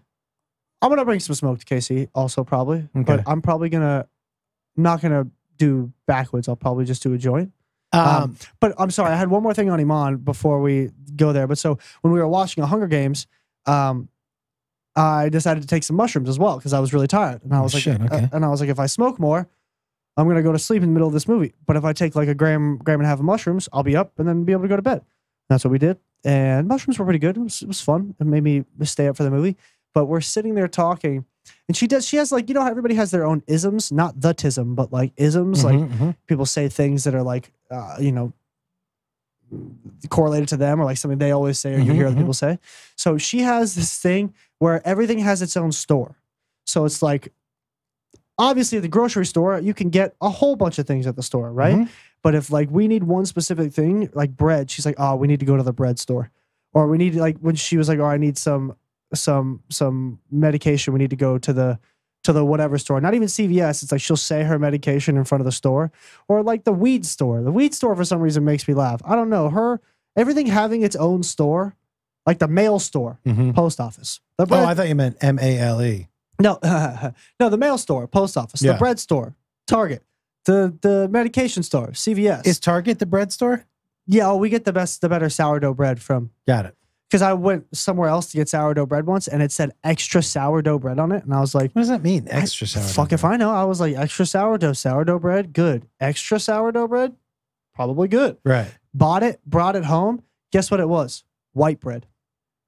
S3: I'm gonna bring some smoke to KC also probably,
S2: Okay.
S3: but I'm probably gonna not gonna do backwards. I'll probably just do a joint. Um, But I'm sorry, I had one more thing on Iman before we go there. But so when we were watching a Hunger Games, um, I decided to take some mushrooms as well because I was really tired, and I
S2: Oh,
S3: was like,
S2: okay.
S3: uh, and I was like, if I smoke more, I'm gonna go to sleep in the middle of this movie. But if I take like a gram, gram and a half of mushrooms, I'll be up and then be able to go to bed. That's what we did, and mushrooms were pretty good. It was, it was fun. It made me stay up for the movie. But we're sitting there talking, and she does. She has like you know everybody has their own isms, not the tism, but like isms, like
S2: Mhm, mhm.
S3: people say things that are like uh, you know correlated to them or like something they always say or you
S2: Mhm,
S3: hear other
S2: mhm.
S3: people say so she has this thing where everything has its own store so it's like obviously at the grocery store you can get a whole bunch of things at the store right
S2: Mhm.
S3: but if like we need one specific thing like bread she's like oh we need to go to the bread store or we need like when she was like oh i need some some some medication we need to go to the to the whatever store not even cvs it's like she'll say her medication in front of the store or like the weed store the weed store for some reason makes me laugh i don't know her everything having its own store like the mail store
S2: Mhm.
S3: post office the
S2: Oh, I thought you meant M A L E.
S3: no no the mail store post office
S2: Yeah.
S3: the bread store target the the medication store cvs
S2: Is Target the bread store?
S3: yeah, oh, we get the best, the better sourdough bread from.
S2: Got it.
S3: Because I went somewhere else to get sourdough bread once, and it said extra sourdough bread on it, and I was like,
S2: What does that mean? Extra sour.
S3: "Fuck if I know." I was like, "Extra sourdough, sourdough bread, good. Extra sourdough bread, probably good."
S2: Right.
S3: Bought it, brought it home. Guess what it was? White bread.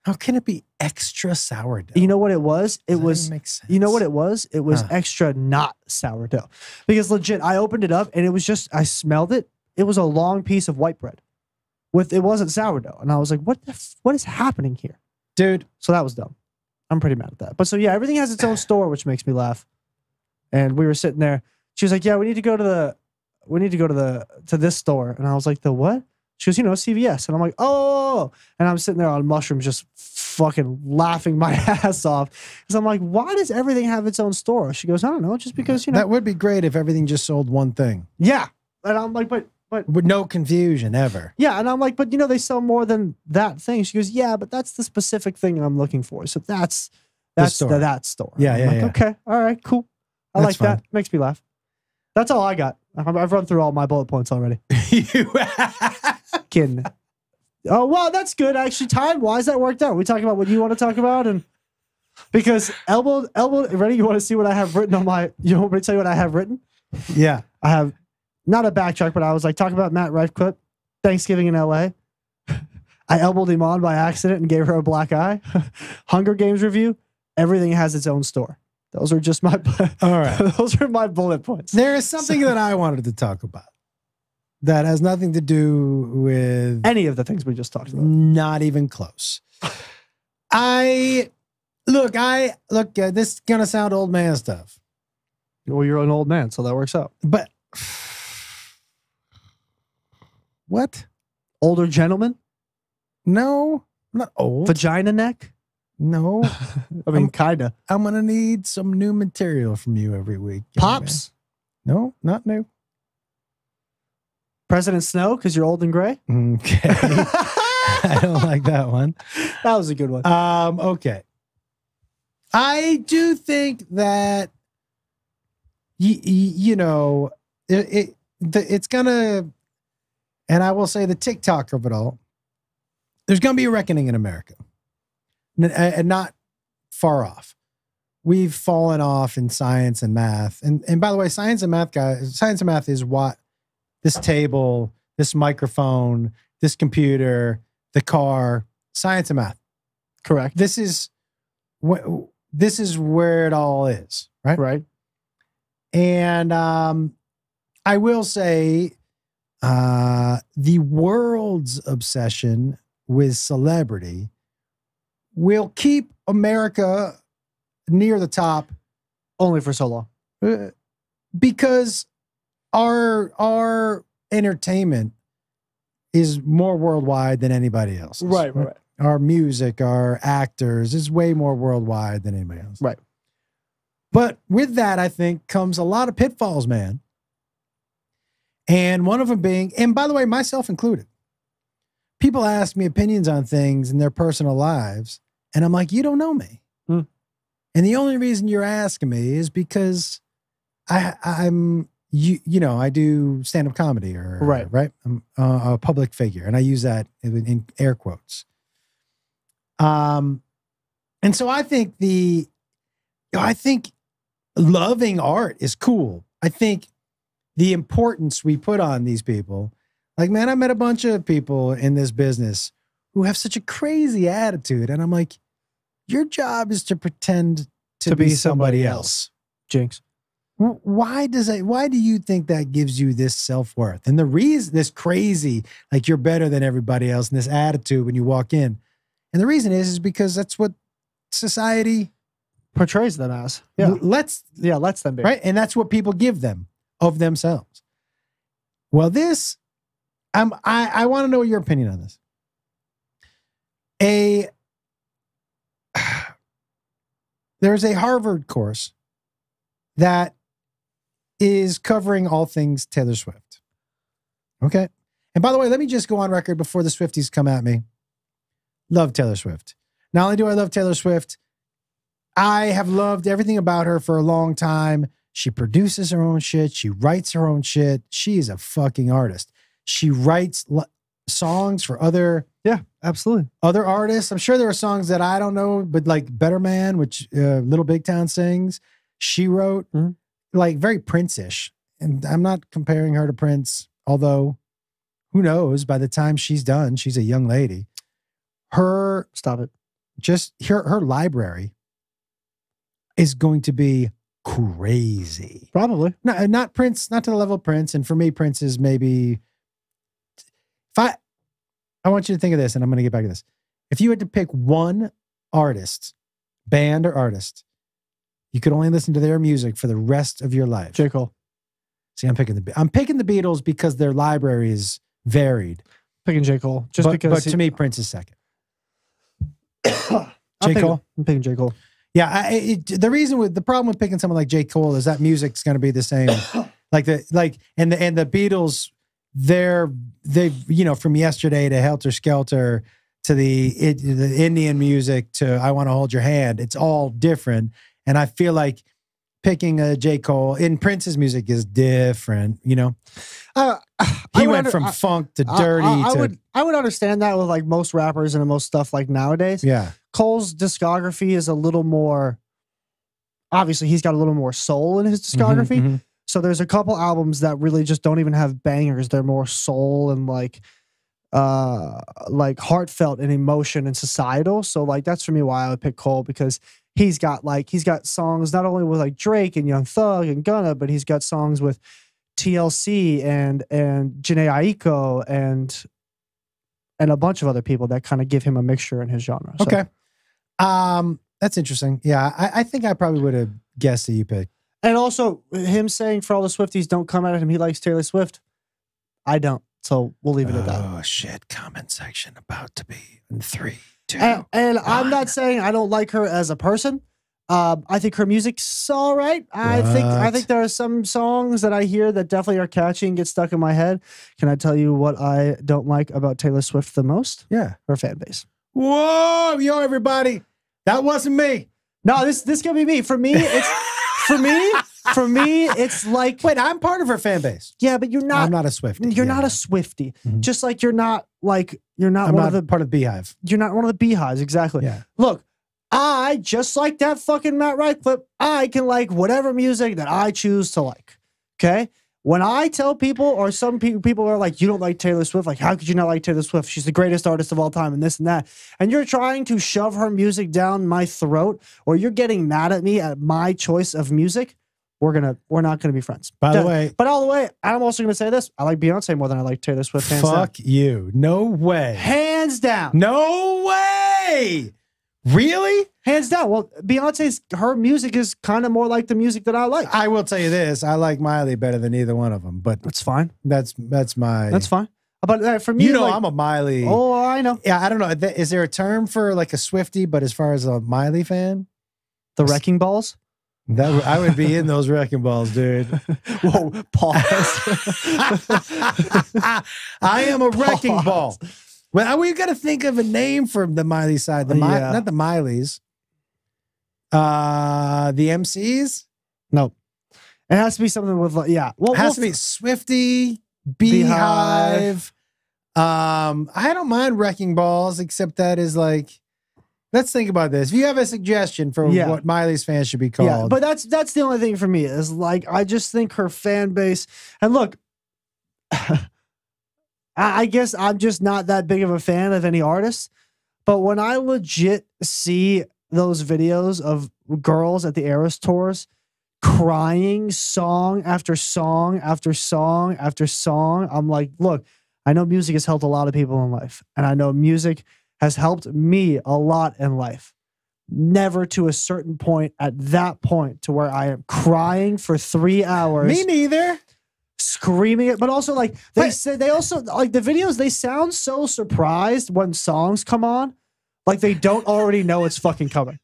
S2: How can it be extra sourdough?
S3: You know what it was? It was.
S2: make sense.
S3: You know what it was? It was
S2: Huh.
S3: extra not sourdough. Because legit, I opened it up and it was just I smelled it. It was a long piece of white bread. With it wasn't sourdough. And I was like, what the f- what is happening here?
S2: dude?
S3: So that was dumb. I'm pretty mad at that. But so yeah, everything has its own store, which makes me laugh. And we were sitting there. She was like, "Yeah, we need to go to the, we need to go to the to this store." And I was like, "The what?" She goes, "You know, CVS." And I'm like, oh, oh, oh, "Oh!" And I'm sitting there on mushrooms, just fucking laughing my ass off because I'm like, "Why does everything have its own store?" She goes, "I don't know, just because you know."
S2: That would be great if everything just sold one thing
S3: yeah. And I'm like, "But but
S2: with no confusion ever.
S3: yeah," and I'm like, "But you know, they sell more than that thing." She goes, "Yeah, but that's the specific thing I'm looking for." So that's that's the,
S2: store.
S3: that store.
S2: Yeah,
S3: I'm
S2: yeah,
S3: like,
S2: yeah.
S3: Okay, all right, cool. I
S2: That's
S3: like that. Makes me laugh. That's all I got. I've run through all my bullet points already.
S2: You-
S3: Kidding. oh well, that's good actually. Time wise, that worked out. We talking about what you want to talk about and. Because elbow, elbow, ready? You want to see what I have written on my? You want me to tell you what I have written?
S2: yeah.
S3: I have not a backtrack, but I was like talk about Matt Rife clip, Thanksgiving in LA. I elbowed him on by accident and gave her a black eye. Hunger Games review. Everything has its own store. Those are just my
S2: All right.
S3: those are my bullet points.
S2: There is something that I wanted to talk about that has nothing to do with
S3: Any of the things we just talked about.
S2: not even close. I look, I look, uh, this is gonna sound old man stuff,
S3: Well, you're an old man, so that works out.
S2: but what?
S3: Older gentleman,
S2: No, I'm not old.
S3: vagina neck.
S2: no,
S3: I mean,
S2: Um,
S3: kinda.
S2: I'm gonna need some new material from you every week. young man.
S3: Pops,
S2: No, not new.
S3: President Snow, because you're old and gray.
S2: Okay. I don't like that one.
S3: That was a good one.
S2: Um, okay. I do think that y- y- you know it, it the, it's gonna and I will say the TikTok of it all. There's gonna be a reckoning in America. And not far off. We've fallen off in science and math. And and by the way, science and math guys, science and math is what this table, this microphone, this computer, the car, science and math
S3: Correct.
S2: this is what this is where it all is, right?
S3: Right.
S2: And um, I will say, uh, the world's obsession with celebrity will keep America near the top
S3: Only for so long.
S2: uh, because our our entertainment is more worldwide than anybody else. Right, right, right. Our music, our actors is way more worldwide than anybody else.
S3: Right.
S2: But with that, I think comes a lot of pitfalls, man. And one of them being, and by the way, myself included, people ask me opinions on things in their personal lives. And I'm like, you don't know me.
S3: Hmm.
S2: And the only reason you're asking me is because I, I'm, you, you know, I do stand up comedy or,
S3: Right.
S2: right. I'm uh, a public figure. And I use that in, in air quotes. Um, and so I think the, I think loving art is cool. I think the importance we put on these people, like, man, I met a bunch of people in this business who have such a crazy attitude. And I'm like, your job is to pretend to,
S3: To
S2: be,
S3: be
S2: somebody,
S3: somebody
S2: else.
S3: Jinx.
S2: Why does it, why do you think that gives you this self-worth? And the reason this crazy, like you're better than everybody else, and this attitude when you walk in. And the reason is, is because that's what society
S3: Portrays them as. Yeah.
S2: Let's,
S3: Yeah. Let's them be.
S2: right? And that's what people give them of themselves. Well, this, I'm, I, I want to know your opinion on this. A there's a Harvard course that is covering all things Taylor Swift. Okay. And by the way, let me just go on record before the Swifties come at me. Love Taylor Swift. Not only do I love Taylor Swift, I have loved everything about her for a long time. She produces her own shit. She writes her own shit. She is a fucking artist. She writes l- songs for other
S3: Yeah. Absolutely.
S2: other artists. I'm sure there are songs that I don't know, but like Better Man, which uh, Little Big Town sings, she wrote,
S3: Mhm.
S2: like very Prince-ish. And I'm not comparing her to Prince, although who knows? By the time she's done, she's a young lady. Her
S3: Stop it.
S2: just her her library is going to be crazy.
S3: Probably.
S2: No, uh, not Prince, not to the level of Prince. And for me, Prince is maybe if I I want you to think of this, and I'm gonna get back to this. If you had to pick one artist, band or artist, you could only listen to their music for the rest of your life.
S3: J. Cole.
S2: See, I'm picking the I'm picking the Beatles because their library is varied.
S3: Picking J. Cole. Just
S2: but,
S3: because.
S2: but
S3: he-
S2: to me, Prince is second.
S3: I'm
S2: J.
S3: picking-
S2: Cole?
S3: I'm picking J. Cole.
S2: Yeah, I, it, the reason with the problem with picking someone like J. Cole is that music's going to be the same. like the like and the and the Beatles, they're they you know from yesterday to Helter Skelter to the it, the Indian music to I Want to Hold Your Hand. It's all different, and I feel like picking a J. Cole in Prince's music is different. You know,
S3: Uh,
S2: he went
S3: under-
S2: from
S3: I-
S2: funk to dirty
S3: I, I
S2: to
S3: would I would understand that with like most rappers and most stuff like nowadays.
S2: yeah.
S3: Cole's discography is a little more obviously he's got a little more soul in his
S2: Mhm,
S3: discography.
S2: mhm.
S3: So there's a couple albums that really just don't even have bangers. They're more soul and like uh like heartfelt and emotion and societal. So like that's for me why I would pick Cole because he's got like he's got songs not only with like Drake and Young Thug and Gunna, but he's got songs with TLC and and Jhené Aiko and and a bunch of other people that kind of give him a mixture in his genre. So,
S2: Okay. Um, that's interesting. Yeah, I, I think I probably would have guessed that you picked.
S3: And also him saying for all the Swifties don't come at him, he likes Taylor Swift. I don't. So we'll leave it at that.
S2: Oh shit! Comment section about to be in three, two.
S3: And, and I'm not saying I don't like her as a person. Um, I think her music's all right. I think I think there are some songs that I hear that definitely are catchy and get stuck in my head. Can I tell you what I don't like about Taylor Swift the most?
S2: Yeah.
S3: Her fan base.
S2: Whoa, yo, everybody. That wasn't me.
S3: No, this this gonna be me. For me, it's for me. For me, it's like
S2: Wait, I'm part of her fan base.
S3: yeah, but you're not.
S2: I'm not a Swift.
S3: You're not a Swifty.
S2: Mhm.
S3: Just like you're not like you're not
S2: I'm
S3: one
S2: not
S3: of the
S2: part of the Beehive.
S3: you're not one of the beehives. Exactly.
S2: Yeah.
S3: Look, I just like that fucking Matt Radcliffe. I can like whatever music that I choose to like. Okay. When I tell people, or some pe- people are like, you don't like Taylor Swift, like, how could you not like Taylor Swift? She's the greatest artist of all time, and this and that. And you're trying to shove her music down my throat, or you're getting mad at me at my choice of music. We're gonna, we're not gonna be friends.
S2: By the way,
S3: But all the way, I'm also gonna say this: I like Beyonce more than I like Taylor Swift. Hands
S2: fuck you. No way.
S3: Hands down.
S2: No way. Really?
S3: Hands down. Well, Beyonce's her music is kind of more like the music that I like.
S2: I will tell you this. I like Miley better than either one of them, but
S3: That's fine.
S2: that's that's my
S3: That's fine. But uh, for me,
S2: You know
S3: like-
S2: I'm a Miley.
S3: oh, I know
S2: Yeah, I don't know. Is there a term for like a Swifty, but as far as a Miley fan?
S3: the wrecking balls.
S2: That I would be in those wrecking balls, dude.
S3: Whoa, pause.
S2: I am a wrecking
S3: Pause.
S2: ball. Well, we got to think of a name for the Miley side. The Mi-
S3: Yeah.
S2: not the Mileys. Uh, the MCs
S3: no, it has to be something with like, yeah. Well,
S2: it has
S3: we'll
S2: to be Swifty, Beehive. Um, I don't mind wrecking balls, except that is like. Let's think about this. If you have a suggestion for
S3: Yeah.
S2: what Miley's fans should be called,
S3: Yeah, but that's that's the only thing for me is like I just think her fan base and look, I, I guess I'm just not that big of a fan of any artist, but when I legit see those videos of girls at the Eras tours crying song after song after song after song, I'm like, look, I know music has helped a lot of people in life, and I know music has helped me a lot in life never to a certain point at that point to where I am crying for three hours,
S2: me neither.
S3: screaming it. But also, like they
S2: But-
S3: said, they also like the videos. They sound so surprised when songs come on, like they don't already know it's fucking coming.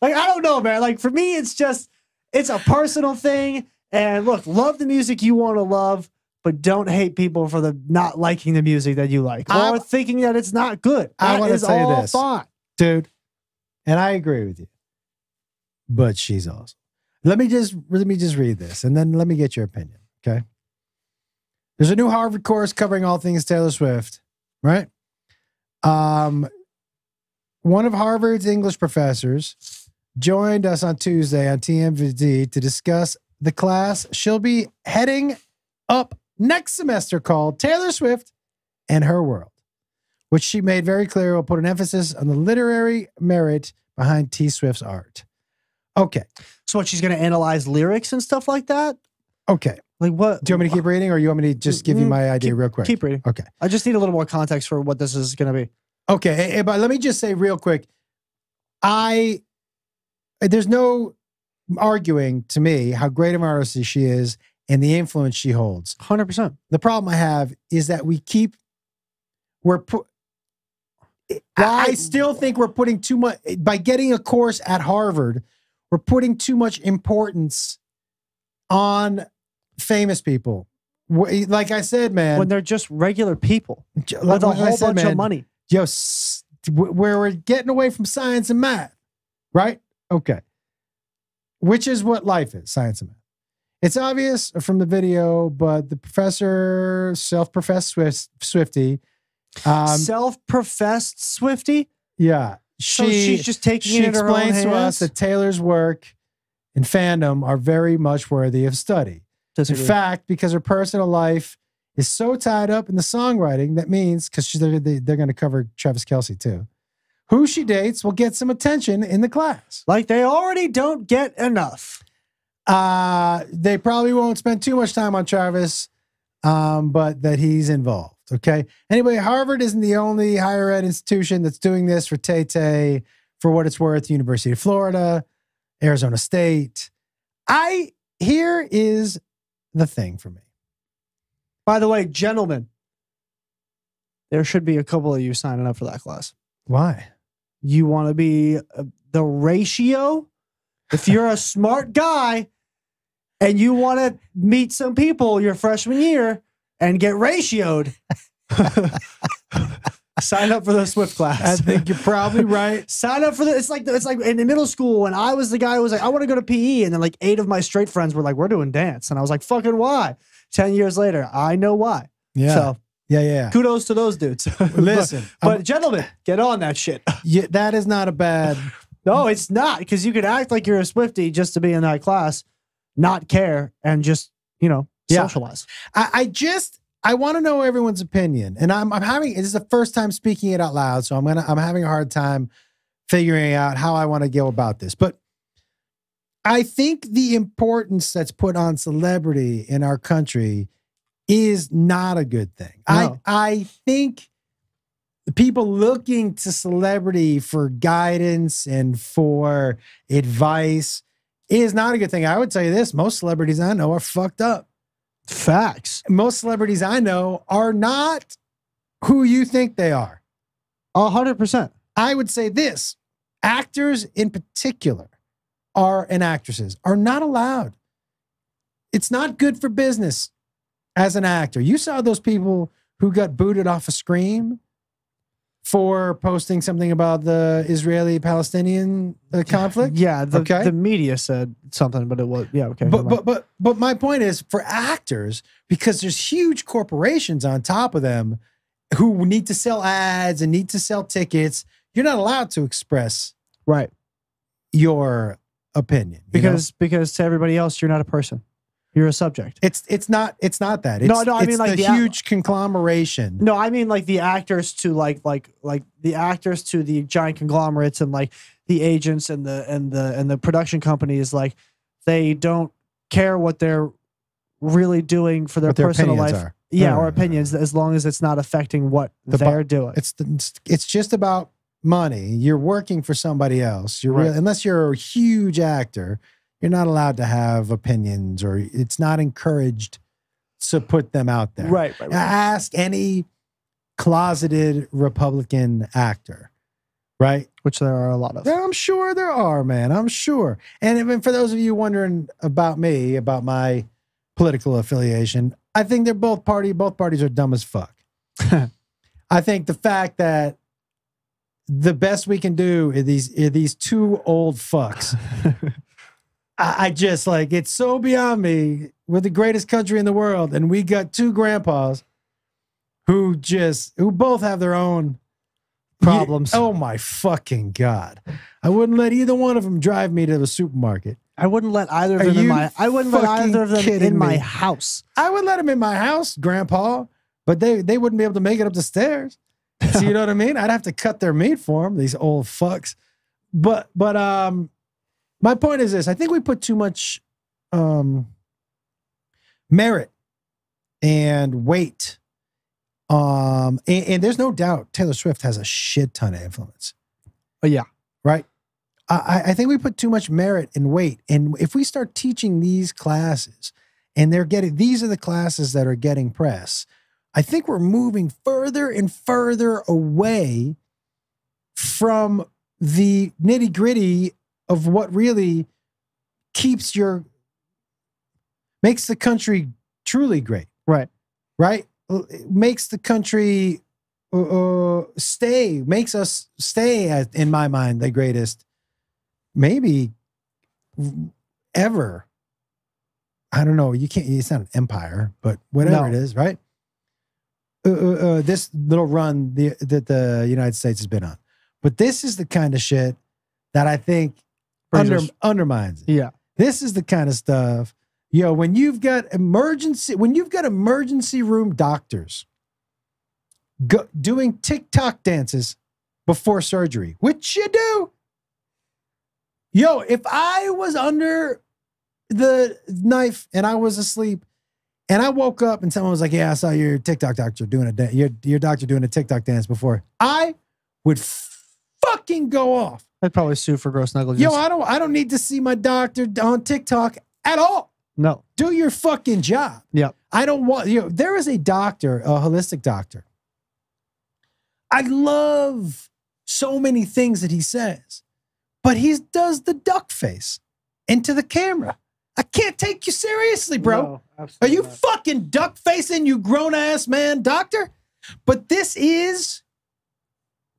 S3: Like I don't know, man. Like for me, it's just it's a personal thing. And look, love the music you want to love. But don't hate people for the not liking the music that you like or
S2: I'm-
S3: thinking that it's not good.
S2: I wanna say
S3: all
S2: this.
S3: fine.
S2: dude. And I agree with you. But she's awesome. Let me just let me just read this and then let me get your opinion. Okay. There's a new Harvard course covering all things Taylor Swift, right? Um one of Harvard's English professors joined us on Tuesday on TMVD to discuss the class she'll be heading up next semester called Taylor Swift and Her World which she made very clear will put an emphasis on the literary merit behind T Swift's art. Okay.
S3: So what? She's gonna analyze lyrics and stuff like that.
S2: Okay.
S3: Like what?
S2: Do you want me to keep reading or you want me to just give you
S3: Mm,
S2: my idea real quick?
S3: Keep reading.
S2: Okay.
S3: I just need a little more context for what this is going to be.
S2: Okay. but let me just say real quick I, there's no arguing to me how great of an artist she is and the influence she holds.
S3: Hundred percent.
S2: The problem I have is that we keep, we're put, I still think we're putting too much by getting a course at Harvard. We're putting too much importance on famous people. Like I said, man,
S3: When they're just regular people
S2: j-
S3: with
S2: like
S3: a
S2: I
S3: whole
S2: said,
S3: bunch
S2: man,
S3: of money.
S2: Yo, where we're getting away from science and math, right? Okay, which is what life is: science and math. It's obvious from the video, but the professor, self-professed Swift, Swifty, um,
S3: Self-professed Swifty.
S2: yeah,
S3: So
S2: she
S3: she's just taking
S2: she
S3: it into her own
S2: explains to us that Taylor's work and fandom are very much worthy of study.
S3: Disagree.
S2: In fact, because her personal life is so tied up in the songwriting, that means because they're, they, they're going to cover Travis Kelce too. Who she dates will get some attention in the class.
S3: like they already don't get enough.
S2: Uh, they probably won't spend too much time on Travis, um, but that he's involved. Okay. Anyway, Harvard isn't the only higher ed institution that's doing this for Tay Tay. For what it's worth, University of Florida, Arizona State. I here is the thing for me.
S3: By the way, gentlemen, there should be a couple of you signing up for that class.
S2: Why?
S3: You want to be uh, the ratio If you're a smart guy and you want to meet some people your freshman year and get ratioed, sign up for the Swift class.
S2: I think you're probably right.
S3: Sign up for the. It's like it's like in the middle school when I was the guy who was like, I want to go to PE, and then like eight of my straight friends were like, we're doing dance, and I was like, fucking why? Ten years later, I know why.
S2: Yeah.
S3: So
S2: yeah, yeah.
S3: kudos to those dudes.
S2: Listen,
S3: but, but gentlemen, get on that shit.
S2: yeah, that is not a bad.
S3: No, it's not because you could act like you're a Swifty just to be in that class, not care, and just you know
S2: Yeah.
S3: socialize.
S2: I, I just I want to know everyone's opinion, and I'm I'm having this is the first time speaking it out loud, so I'm gonna I'm having a hard time figuring out how I want to go about this. But I think the importance that's put on celebrity in our country is not a good thing.
S3: No.
S2: I I think the people looking to celebrity for guidance and for advice is not a good thing. I would tell you this: most celebrities I know are fucked up
S3: Facts.
S2: most celebrities I know are not who you think they are.
S3: A hundred percent.
S2: I would say this actors in particular are and actresses are not allowed. It's not good for business as an actor. You saw those people who got booted off a Scream for posting something about the Israeli Palestinian uh, conflict.
S3: Yeah. The,
S2: Okay.
S3: the media said something, but it was yeah okay.
S2: But but but but my point is for actors because there's huge corporations on top of them who need to sell ads and need to sell tickets. You're not allowed to express
S3: right
S2: your opinion you know?
S3: because because to everybody else you're not a person, you're a subject.
S2: it's it's not it's not that. It's,
S3: No, no, I
S2: it's
S3: mean, like
S2: the
S3: the a-
S2: huge conglomeration.
S3: No, I mean like the actors to like like like the actors to the giant conglomerates and like the agents and the and the and the production companies like they don't care what they're really doing for their
S2: their
S3: personal life.
S2: are.
S3: Yeah,
S2: No, no,
S3: or
S2: no, no,
S3: opinions as long as it's not affecting what
S2: The
S3: they're doing.
S2: It's the, it's it's just about money. You're working for somebody else. You're
S3: Right.
S2: real, unless you're a huge actor, you're not allowed to have opinions, or it's not encouraged to put them out there.
S3: right, right, right.
S2: Ask any closeted Republican actor, right?
S3: Which there are a lot of.
S2: Yeah, I'm sure there are, man. I'm sure. And even for those of you wondering about me, about my political affiliation, I think they're both party. Both parties are dumb as fuck. I think the fact that the best we can do is these are these two old fucks. I, I just like it's so beyond me. We're the greatest country in the world, and we got two grandpas who just who both have their own
S3: Problems.
S2: Oh my fucking god! I wouldn't let either one of them drive me to the supermarket.
S3: I wouldn't let either of
S2: Are
S3: them in my. I wouldn't let either of them in my house.
S2: I would let them in my house, Grandpa, but they they wouldn't be able to make it up the stairs. So you know what I mean? I'd have to cut their meat for them. These old fucks. But but um, my point is this: I think we put too much um merit and weight. Um, and, and there's no doubt Taylor Swift has a shit ton of influence.
S3: Oh yeah,
S2: right? I, I think we put too much merit and weight. And if we start teaching these classes and they're getting, these are the classes that are getting press, I think we're moving further and further away from the nitty gritty of what really keeps your, makes the country truly great
S3: right.
S2: right? It makes the country uh, uh, stay, makes us stay, in my mind, the greatest, maybe ever. I don't know. You can't. It's not an empire, but whatever
S3: No.
S2: it is, right? Uh, uh, uh, this little run the, that the United States has been on, but this is the kind of shit that I think under, undermines it.
S3: Yeah.
S2: This is the kind of stuff, yo, when you've got emergency, when you've got emergency room doctors go, doing TikTok dances before surgery, which you do. Yo, if I was under the knife and I was asleep and I woke up and someone was like, Yeah, I saw your TikTok doctor doing a da- your, your doctor doing a TikTok dance before, I would fucking go off.
S3: I'd probably sue for gross negligence.
S2: Yo, I don't I don't need to see my doctor on TikTok at all.
S3: no.
S2: Do your fucking job.
S3: Yep.
S2: I don't want you know, there is a doctor, a holistic doctor. I love so many things that he says, but he does the duck face. into the camera. I can't take you seriously, bro.
S3: No,
S2: Are you
S3: not.
S2: fucking duck facing, you grown ass man, doctor? But this is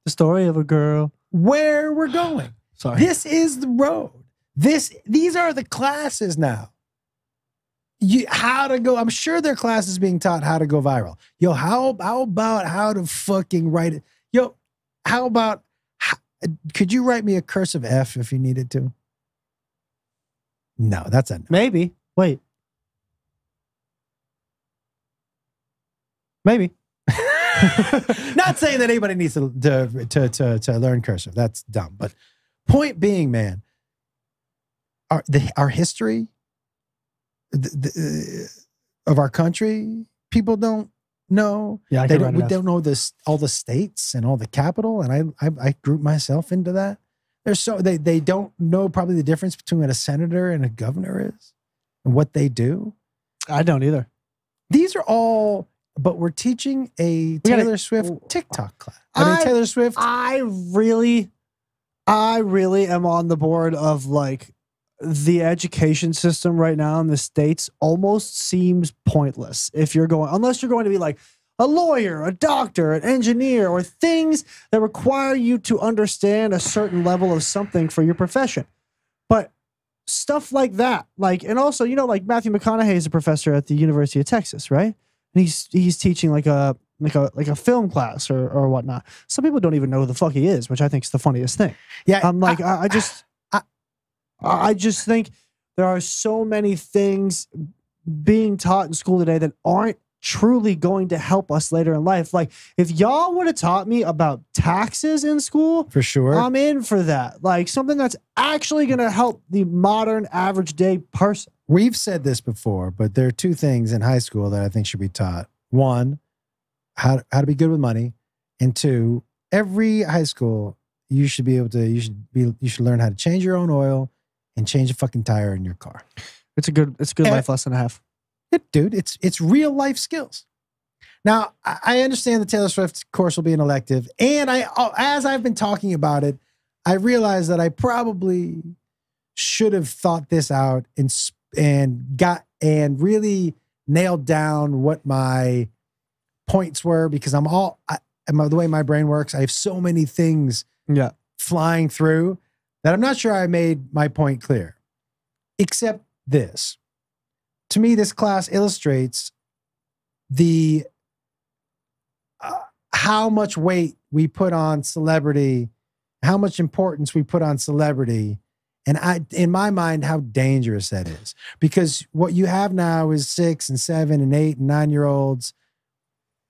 S3: the story of a girl?
S2: Where we're going.
S3: Sorry.
S2: This is the road. This these are the classes now. You how to go. I'm sure their class is being taught how to go viral. Yo, how how about how to fucking write it? Yo, how about how, could you write me a cursive F if you needed to? No, that's a no.
S3: Maybe. Wait. Maybe.
S2: Not saying that anybody needs to, to to to to learn cursive. That's dumb. But point being, man, our the our history the, the, uh, of our country, people don't know.
S3: Yeah, I
S2: They don't, we don't know this all the states and all the capital, and I I, I group myself into that. There's so they they don't know probably the difference between what a senator and a governor is, and what they do.
S3: I don't either.
S2: These are all, but we're teaching a
S3: gotta-
S2: Taylor Swift TikTok class. I mean, Taylor Swift.
S3: I really, I really am on the board of like the education system right now in the states almost seems pointless if you're going unless you're going to be like a lawyer, a doctor, an engineer, or things that require you to understand a certain level of something for your profession. But stuff like that, like, and also, you know, like Matthew McConaughey is a professor at the University of Texas, right? And he's he's teaching like a like a like a film class or or whatnot. Some people don't even know who the fuck he is, which I think is the funniest thing.
S2: yeah,
S3: I'm like, I, I just, I, I just think there are so many things being taught in school today that aren't truly going to help us later in life. Like, if y'all would have taught me about taxes in school,
S2: for sure.
S3: I'm in for that. Like something that's actually going to help the modern average day person.
S2: We've said this before, but there are two things in high school that I think should be taught. One, how how to be good with money, and two, every high school you should be able to you should be you should learn how to change your own oil and change a fucking tire in your car.
S3: It's a good, it's a good life lesson to have.
S2: It, dude, it's it's real life skills. Now, I understand the Taylor Swift course will be an elective, and I, oh, as I've been talking about it, I realize that I probably should have thought this out and and got and really nailed down what my points were because I'm all I, the way my brain works. I have so many things
S3: Yeah.
S2: flying through that I'm not sure I made my point clear. Except this. To me, this class illustrates the uh, how much weight we put on celebrity, how much importance we put on celebrity, and I, in my mind, how dangerous that is. Because what you have now is six and seven and eight and nine year olds.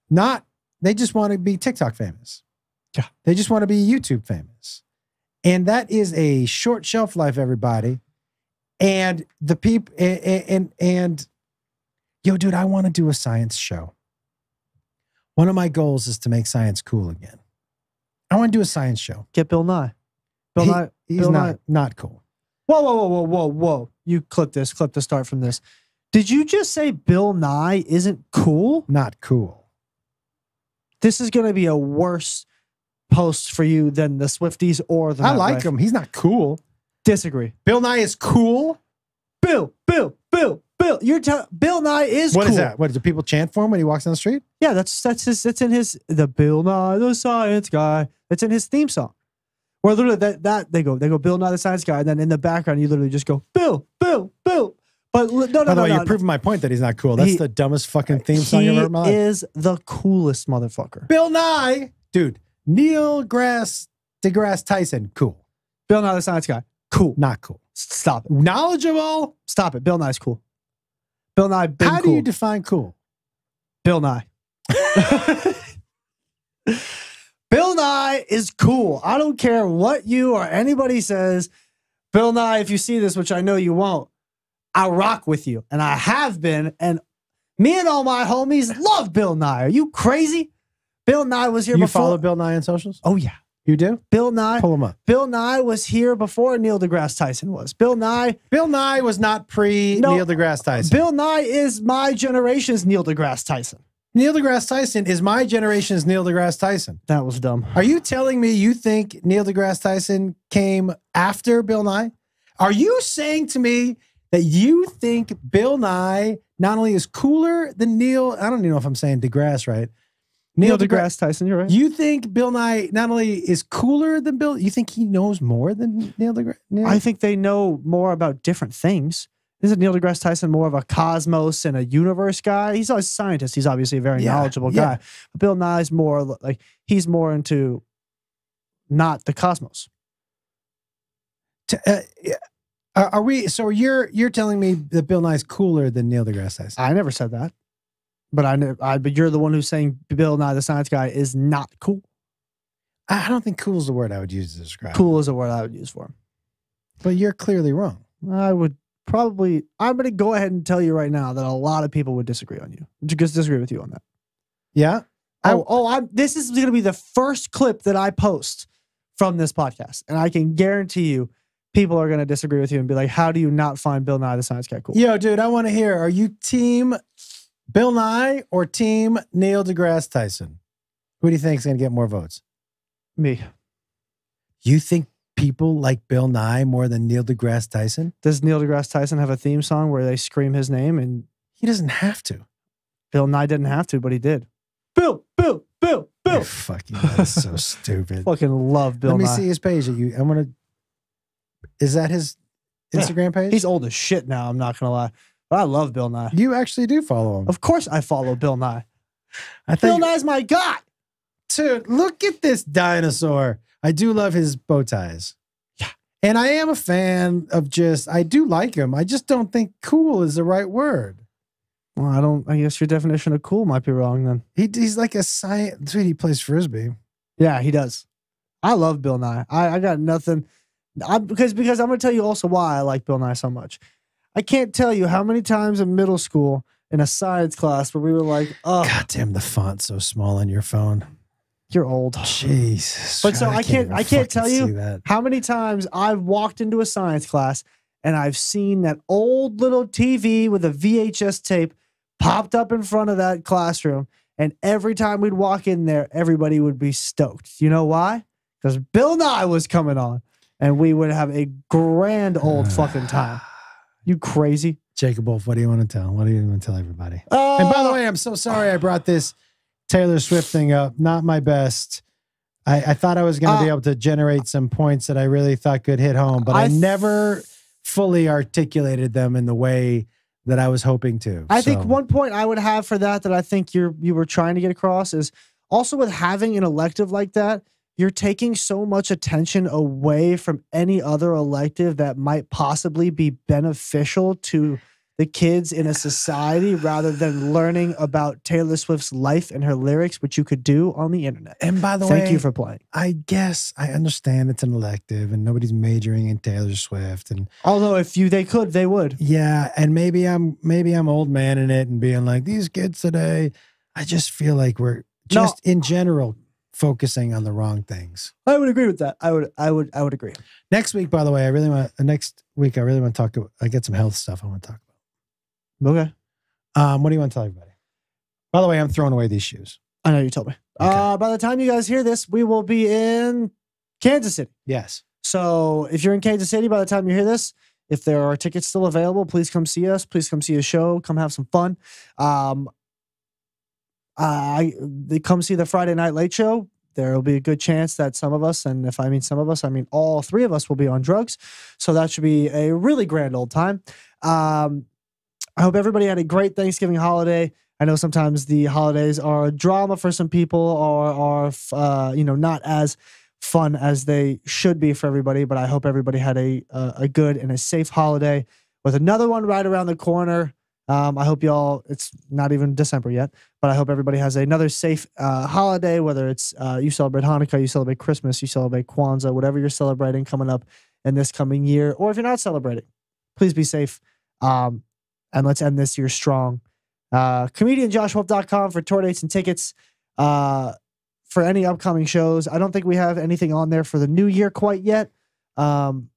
S2: Not they just want to be TikTok famous.
S3: Yeah.
S2: They just want to be YouTube famous. And that is a short shelf life, everybody. And the people and, and and yo, dude, I want to do a science show. One of my goals is to make science cool again. I want to do a science show.
S3: Get Bill Nye. Bill
S2: He-
S3: Nye.
S2: He's
S3: Bill
S2: not
S3: Nye-
S2: not cool.
S3: Whoa, whoa, whoa, whoa, whoa, whoa. You clip this, clip the start from this. Did you just say Bill Nye isn't cool?
S2: Not cool.
S3: This is going to be a worse post for you than the Swifties or the
S2: I like him. He's not cool.
S3: Disagree.
S2: Bill Nye is cool.
S3: Bill, Bill, Bill, Bill. You're telling Bill Nye is
S2: What
S3: cool.
S2: is that? What do people chant for him when he walks down the street?
S3: Yeah, that's that's his. That's in his the Bill Nye the Science Guy. That's in his theme song. Where literally that that they go they go Bill Nye the Science Guy, and then in the background you literally just go Bill, Bill, Bill. But no, no,
S2: By the
S3: no,
S2: way,
S3: no,
S2: you're
S3: no.
S2: proving my point that he's not cool. That's
S3: He-
S2: the dumbest fucking theme song
S3: he
S2: I've ever heard in my life.
S3: is the coolest motherfucker.
S2: Bill Nye, dude. Neil Grass deGrasse Tyson, cool.
S3: Bill Nye the Science Guy, cool.
S2: Not cool.
S3: Stop it.
S2: Knowledgeable.
S3: Stop it. Bill Nye's cool. Bill Nye,
S2: How do you define cool?
S3: Bill Nye. Bill Nye is cool. I don't care what you or anybody says. Bill Nye, if you see this, which I know you won't, I rock with you. And I have been. And me and all my homies love Bill Nye. Are you crazy? Bill Nye was here
S2: You
S3: before.
S2: follow Bill Nye on socials?
S3: oh, yeah.
S2: You do?
S3: Bill Nye.
S2: Pull him up.
S3: Bill Nye was here before Neil deGrasse Tyson was. Bill Nye.
S2: Bill Nye was not pre
S3: No,
S2: Neil deGrasse Tyson.
S3: Bill Nye is my generation's Neil deGrasse Tyson.
S2: Neil deGrasse Tyson is my generation's Neil deGrasse Tyson.
S3: That was dumb.
S2: Are you telling me you think Neil deGrasse Tyson came after Bill Nye? Are you saying to me that you think Bill Nye not only is cooler than Neil? I don't even know if I'm saying DeGrasse right.
S3: Neil deGrasse Tyson, you're right.
S2: You think Bill Nye not only is cooler than Bill? You think he knows more than Neil deGrasse? Neil?
S3: I think they know more about different things. Isn't Neil deGrasse Tyson more of a cosmos and a universe guy? He's a scientist. He's obviously a very
S2: Yeah,
S3: knowledgeable
S2: yeah.
S3: guy. But Bill Nye's more like he's more into not the cosmos.
S2: T- uh, yeah. are, are we? So you're you're telling me that Bill Nye's cooler than Neil deGrasse Tyson?
S3: I never said that. But I, kn- I but you're the one who's saying Bill Nye the science guy is not cool.
S2: I don't think cool is the word I would use to describe.
S3: Cool is a word I would use for him.
S2: but you're clearly wrong.
S3: I would probably I'm gonna go ahead and tell you right now that a lot of people would disagree on you. Just disagree with you on that.
S2: Yeah. I-
S3: Oh, oh, I'm this is gonna be the first clip that I post from this podcast. And I can guarantee you people are gonna disagree with you and be like, How do you not find Bill Nye the Science Guy cool?
S2: Yo, dude, I want to hear. Are you team Bill Nye or team Neil deGrasse Tyson? Who do you think is going to get more votes?
S3: Me.
S2: You think people like Bill Nye more than Neil deGrasse Tyson?
S3: Does Neil deGrasse Tyson have a theme song where they scream his name and
S2: He doesn't have to.
S3: Bill Nye didn't have to, but he did. Bill, Bill, Bill, Bill.
S2: You're fucking that's so stupid.
S3: Fucking love Bill
S2: Let me
S3: Nye.
S2: see his page. You, I'm gonna. Is that his
S3: Yeah.
S2: Instagram page?
S3: He's old as shit now, I'm not gonna lie. But I love Bill Nye.
S2: you actually do follow him.
S3: Of course I follow Bill Nye.
S2: I think, Bill.
S3: Nye's my guy.
S2: Dude, look at this dinosaur. I do love his bow ties.
S3: Yeah.
S2: And I am a fan of just, I do like him. I just don't think cool is the right word.
S3: Well, I don't I guess your definition of cool might be wrong then.
S2: He, he's like a science, dude, he plays frisbee.
S3: Yeah, he does. I love Bill Nye. I, I got nothing. I, because because I'm gonna tell you also why I like Bill Nye so much. I can't tell you how many times in middle school in a science class where we were like, "Oh,
S2: God damn, the font's so small on your phone.
S3: you're old."
S2: Jesus.
S3: But so I can't-
S2: even
S3: I can't tell you-
S2: that.
S3: How many times I've walked into a science class and I've seen that old little TV with a VHS tape popped up in front of that classroom, and every time we'd walk in there, everybody would be stoked. You know why? Because Bill Nye was coming on, and we would have a grand old fucking time. You crazy?
S2: Jacob Wolf, what do you want to tell? What do you want to tell everybody?
S3: Uh,
S2: And by the way, I'm so sorry I brought this Taylor Swift thing up. Not my best. I, I thought I was going to be
S3: Uh,
S2: able to generate some points that I really thought could hit home, but I,
S3: I
S2: never fully articulated them in the way that I was hoping to.
S3: I think one point I would have for that that I think you're you were trying to get across is also with having an elective like that, you're taking so much attention away from any other elective that might possibly be beneficial to the kids in a society rather than learning about Taylor Swift's life and her lyrics, which you could do on the internet.
S2: And by the way,
S3: Thank you for playing.
S2: I guess I understand it's an elective and nobody's majoring in Taylor Swift and
S3: Although if you they could, they would.
S2: yeah, and maybe I'm maybe I'm old man in it and being like these kids today. I just feel like we're
S3: No.
S2: just in general focusing on the wrong things.
S3: I would agree with that. I would I would I would agree.
S2: Next week, by the way, I really want uh, next week. I really want to talk. About, I get some health stuff I want to talk
S3: Okay.
S2: about. Um, what do you want to tell everybody? By the way, I'm throwing away these shoes.
S3: I know you told me.
S2: Okay.
S3: Uh, by the time you guys hear this, we will be in Kansas City.
S2: Yes.
S3: So if you're in Kansas City by the time you hear this, if there are tickets still available, please come see us. Please come see a show. Come have some fun. Um, I they come see the Friday Night Late Show. There will be a good chance that some of us, and if I mean some of us, I mean all three of us, will be on drugs. So that should be a really grand old time. Um, I hope everybody had a great Thanksgiving holiday. I know sometimes the holidays are a drama for some people, or are uh, you know not as fun as they should be for everybody. But I hope everybody had a, a good and a safe holiday. With another one right around the corner. Um, I hope y'all. It's not even December yet, but I hope everybody has another safe uh, holiday. Whether it's uh, you celebrate Hanukkah, you celebrate Christmas, you celebrate Kwanzaa, whatever you're celebrating coming up in this coming year, or if you're not celebrating, please be safe. Um, and let's end this year strong. Uh, comedianjoshwolf.com for tour dates and tickets uh, for any upcoming shows. I don't think we have anything on there for the new year quite yet. Um,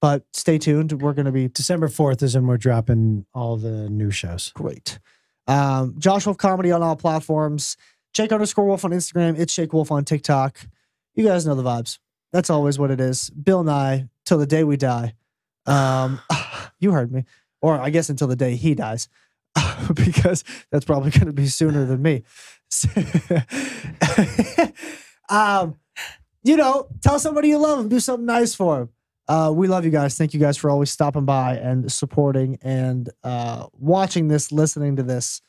S3: but stay tuned. We're going to be
S2: December 4th is when we're dropping all the new shows.
S3: great. Um, Josh Wolf Comedy on all platforms. Jake underscore Wolf on Instagram. It's Jake Wolf on TikTok. You guys know the vibes. That's always what it is. Bill Nye, till the day we die. Um, you heard me, or I guess until the day he dies, because that's probably going to be sooner than me. um, you know, tell somebody you love them, do something nice for them. Uh, we love you guys. Thank you guys for always stopping by and supporting and uh, watching this, listening to this.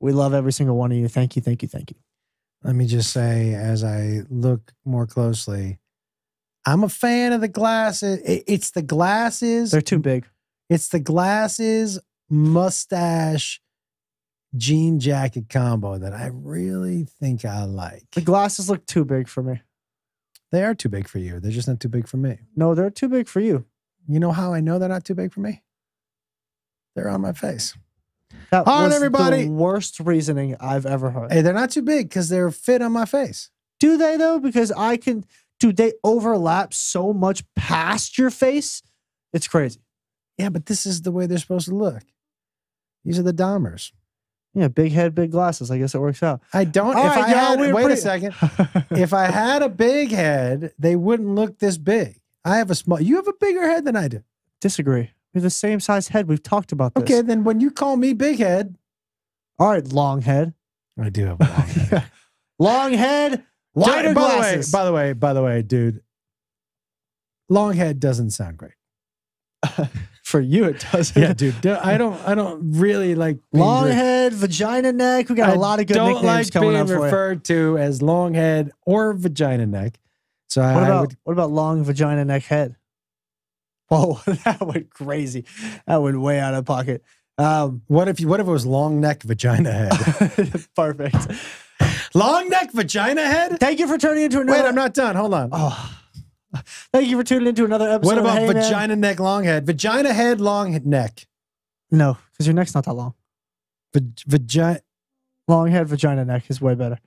S3: We love every single one of you. Thank you, thank you, thank you.
S2: Let me just say, as I look more closely, I'm a fan of the glasses. It's the glasses.
S3: They're too big.
S2: It's the glasses, mustache, jean jacket combo that I really think I like.
S3: The glasses look too big for me.
S2: They are too big for you. They're just not too big for me.
S3: No, they're too big for you.
S2: You know how I know they're not too big for me? They're on my face.
S3: That
S2: All right,
S3: was
S2: everybody.
S3: the worst reasoning I've ever heard.
S2: Hey, they're not too big because they're fit on my face.
S3: Do they though? Because I can. Dude, they overlap so much past your face. It's crazy.
S2: Yeah, but this is the way they're supposed to look. These are the Dahmers.
S3: Yeah, big head, big glasses. I guess it works out.
S2: I don't.
S3: All
S2: if
S3: right,
S2: I had, wait
S3: pretty-
S2: a second. if I had a big head, they wouldn't look this big. I have a small. You have a bigger head than I do.
S3: Disagree. We have the same size head. We've talked about this.
S2: Okay, then when you call me big head,
S3: All right, long head.
S2: I do have a long head.
S3: long head, wider
S2: by
S3: glasses.
S2: the way, by the way, by the way, dude, long head doesn't sound great.
S3: For you, it doesn't.
S2: Yeah, dude, I don't, I don't really like
S3: Long
S2: re-
S3: head, vagina neck. We got a
S2: I
S3: lot of good
S2: don't
S3: nicknames
S2: like
S3: coming
S2: being
S3: up for you.
S2: referred to as long head or vagina neck. So
S3: What
S2: I
S3: about
S2: would,
S3: what about long vagina neck head? Whoa, that went crazy. That went way out of pocket. Um,
S2: what if you, what if it was long neck vagina head?
S3: perfect.
S2: long neck vagina head?
S3: Thank you for tuning into another.
S2: Wait, I'm not done. Hold on.
S3: Oh, thank you for tuning into another episode.
S2: what
S3: of
S2: about
S3: Hey Maaan.
S2: vagina neck long head? Vagina head long neck.
S3: No, because your neck's not that long.
S2: Vag- vagina.
S3: Long head, vagina neck is way better.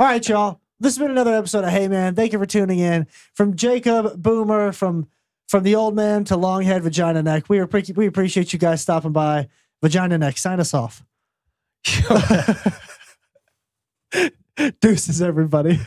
S3: All right, y'all. This has been another episode of Hey Maaan. Thank you for tuning in. From Jacob Boomer, from from the old man to long head, vagina neck. We appre- we appreciate you guys stopping by. Vagina neck, sign us off. Deuces, everybody.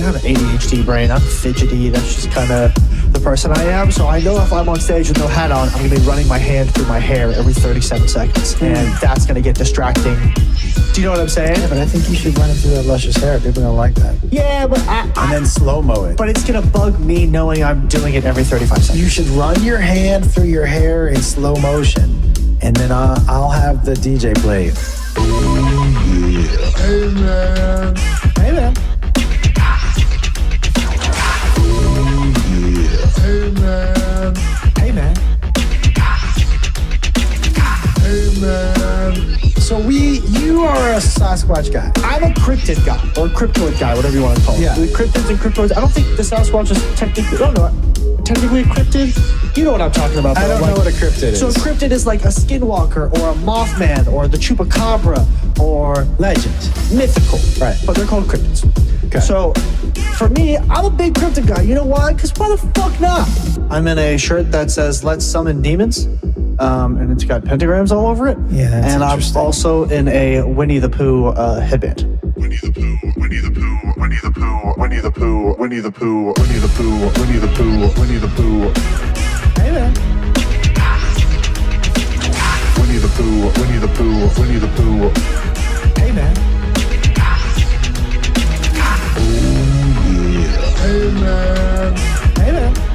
S3: You know I have an ADHD brain. I'm fidgety. That's just kind of the person I am. So I know if I'm on stage with no hat on, I'm going to be running my hand through my hair every 37 seconds. And hmm. that's going to get distracting. Do you know what I'm saying?
S2: Yeah, But I think you should run it through that luscious hair. People are going to like that.
S3: Yeah, but I,
S2: And then slow mo it.
S3: but it's going to bug me knowing I'm doing it every 35 seconds.
S2: You should run your hand through your hair in slow motion, and then I'll, I'll have the DJ play. it.
S1: Oh,
S3: hey
S1: Hey man.
S2: So we, you are a Sasquatch guy.
S3: I'm a cryptid guy or a cryptoid guy, whatever you want to call it.
S2: Yeah.
S3: The cryptids and cryptoids. I don't think the Sasquatch is technically. I don't know. Technically a cryptid. You know what I'm talking about.
S2: I don't
S3: Like-
S2: know what a cryptid is.
S3: So a cryptid is like a skinwalker or a mothman or the chupacabra or
S2: legend.
S3: mythical.
S2: Right.
S3: But they're called cryptids.
S2: Okay.
S3: So for me, I'm a big cryptid guy. You know why? Because why the fuck not? I'm in a shirt that says "Let's summon demons," um, and it's got pentagrams all over it.
S2: Yeah,
S3: and I'm also in a Winnie the Pooh uh, headband.
S4: Winnie the Pooh, Winnie the Pooh, Winnie the Pooh, Winnie the Pooh, Winnie the Pooh, Winnie the Pooh, Winnie the Pooh, Winnie the Pooh.
S3: Hey.
S4: Winnie the Pooh, Winnie the Pooh, Winnie the Pooh. Hey man. Oh yeah. Hey man.
S3: Hey man.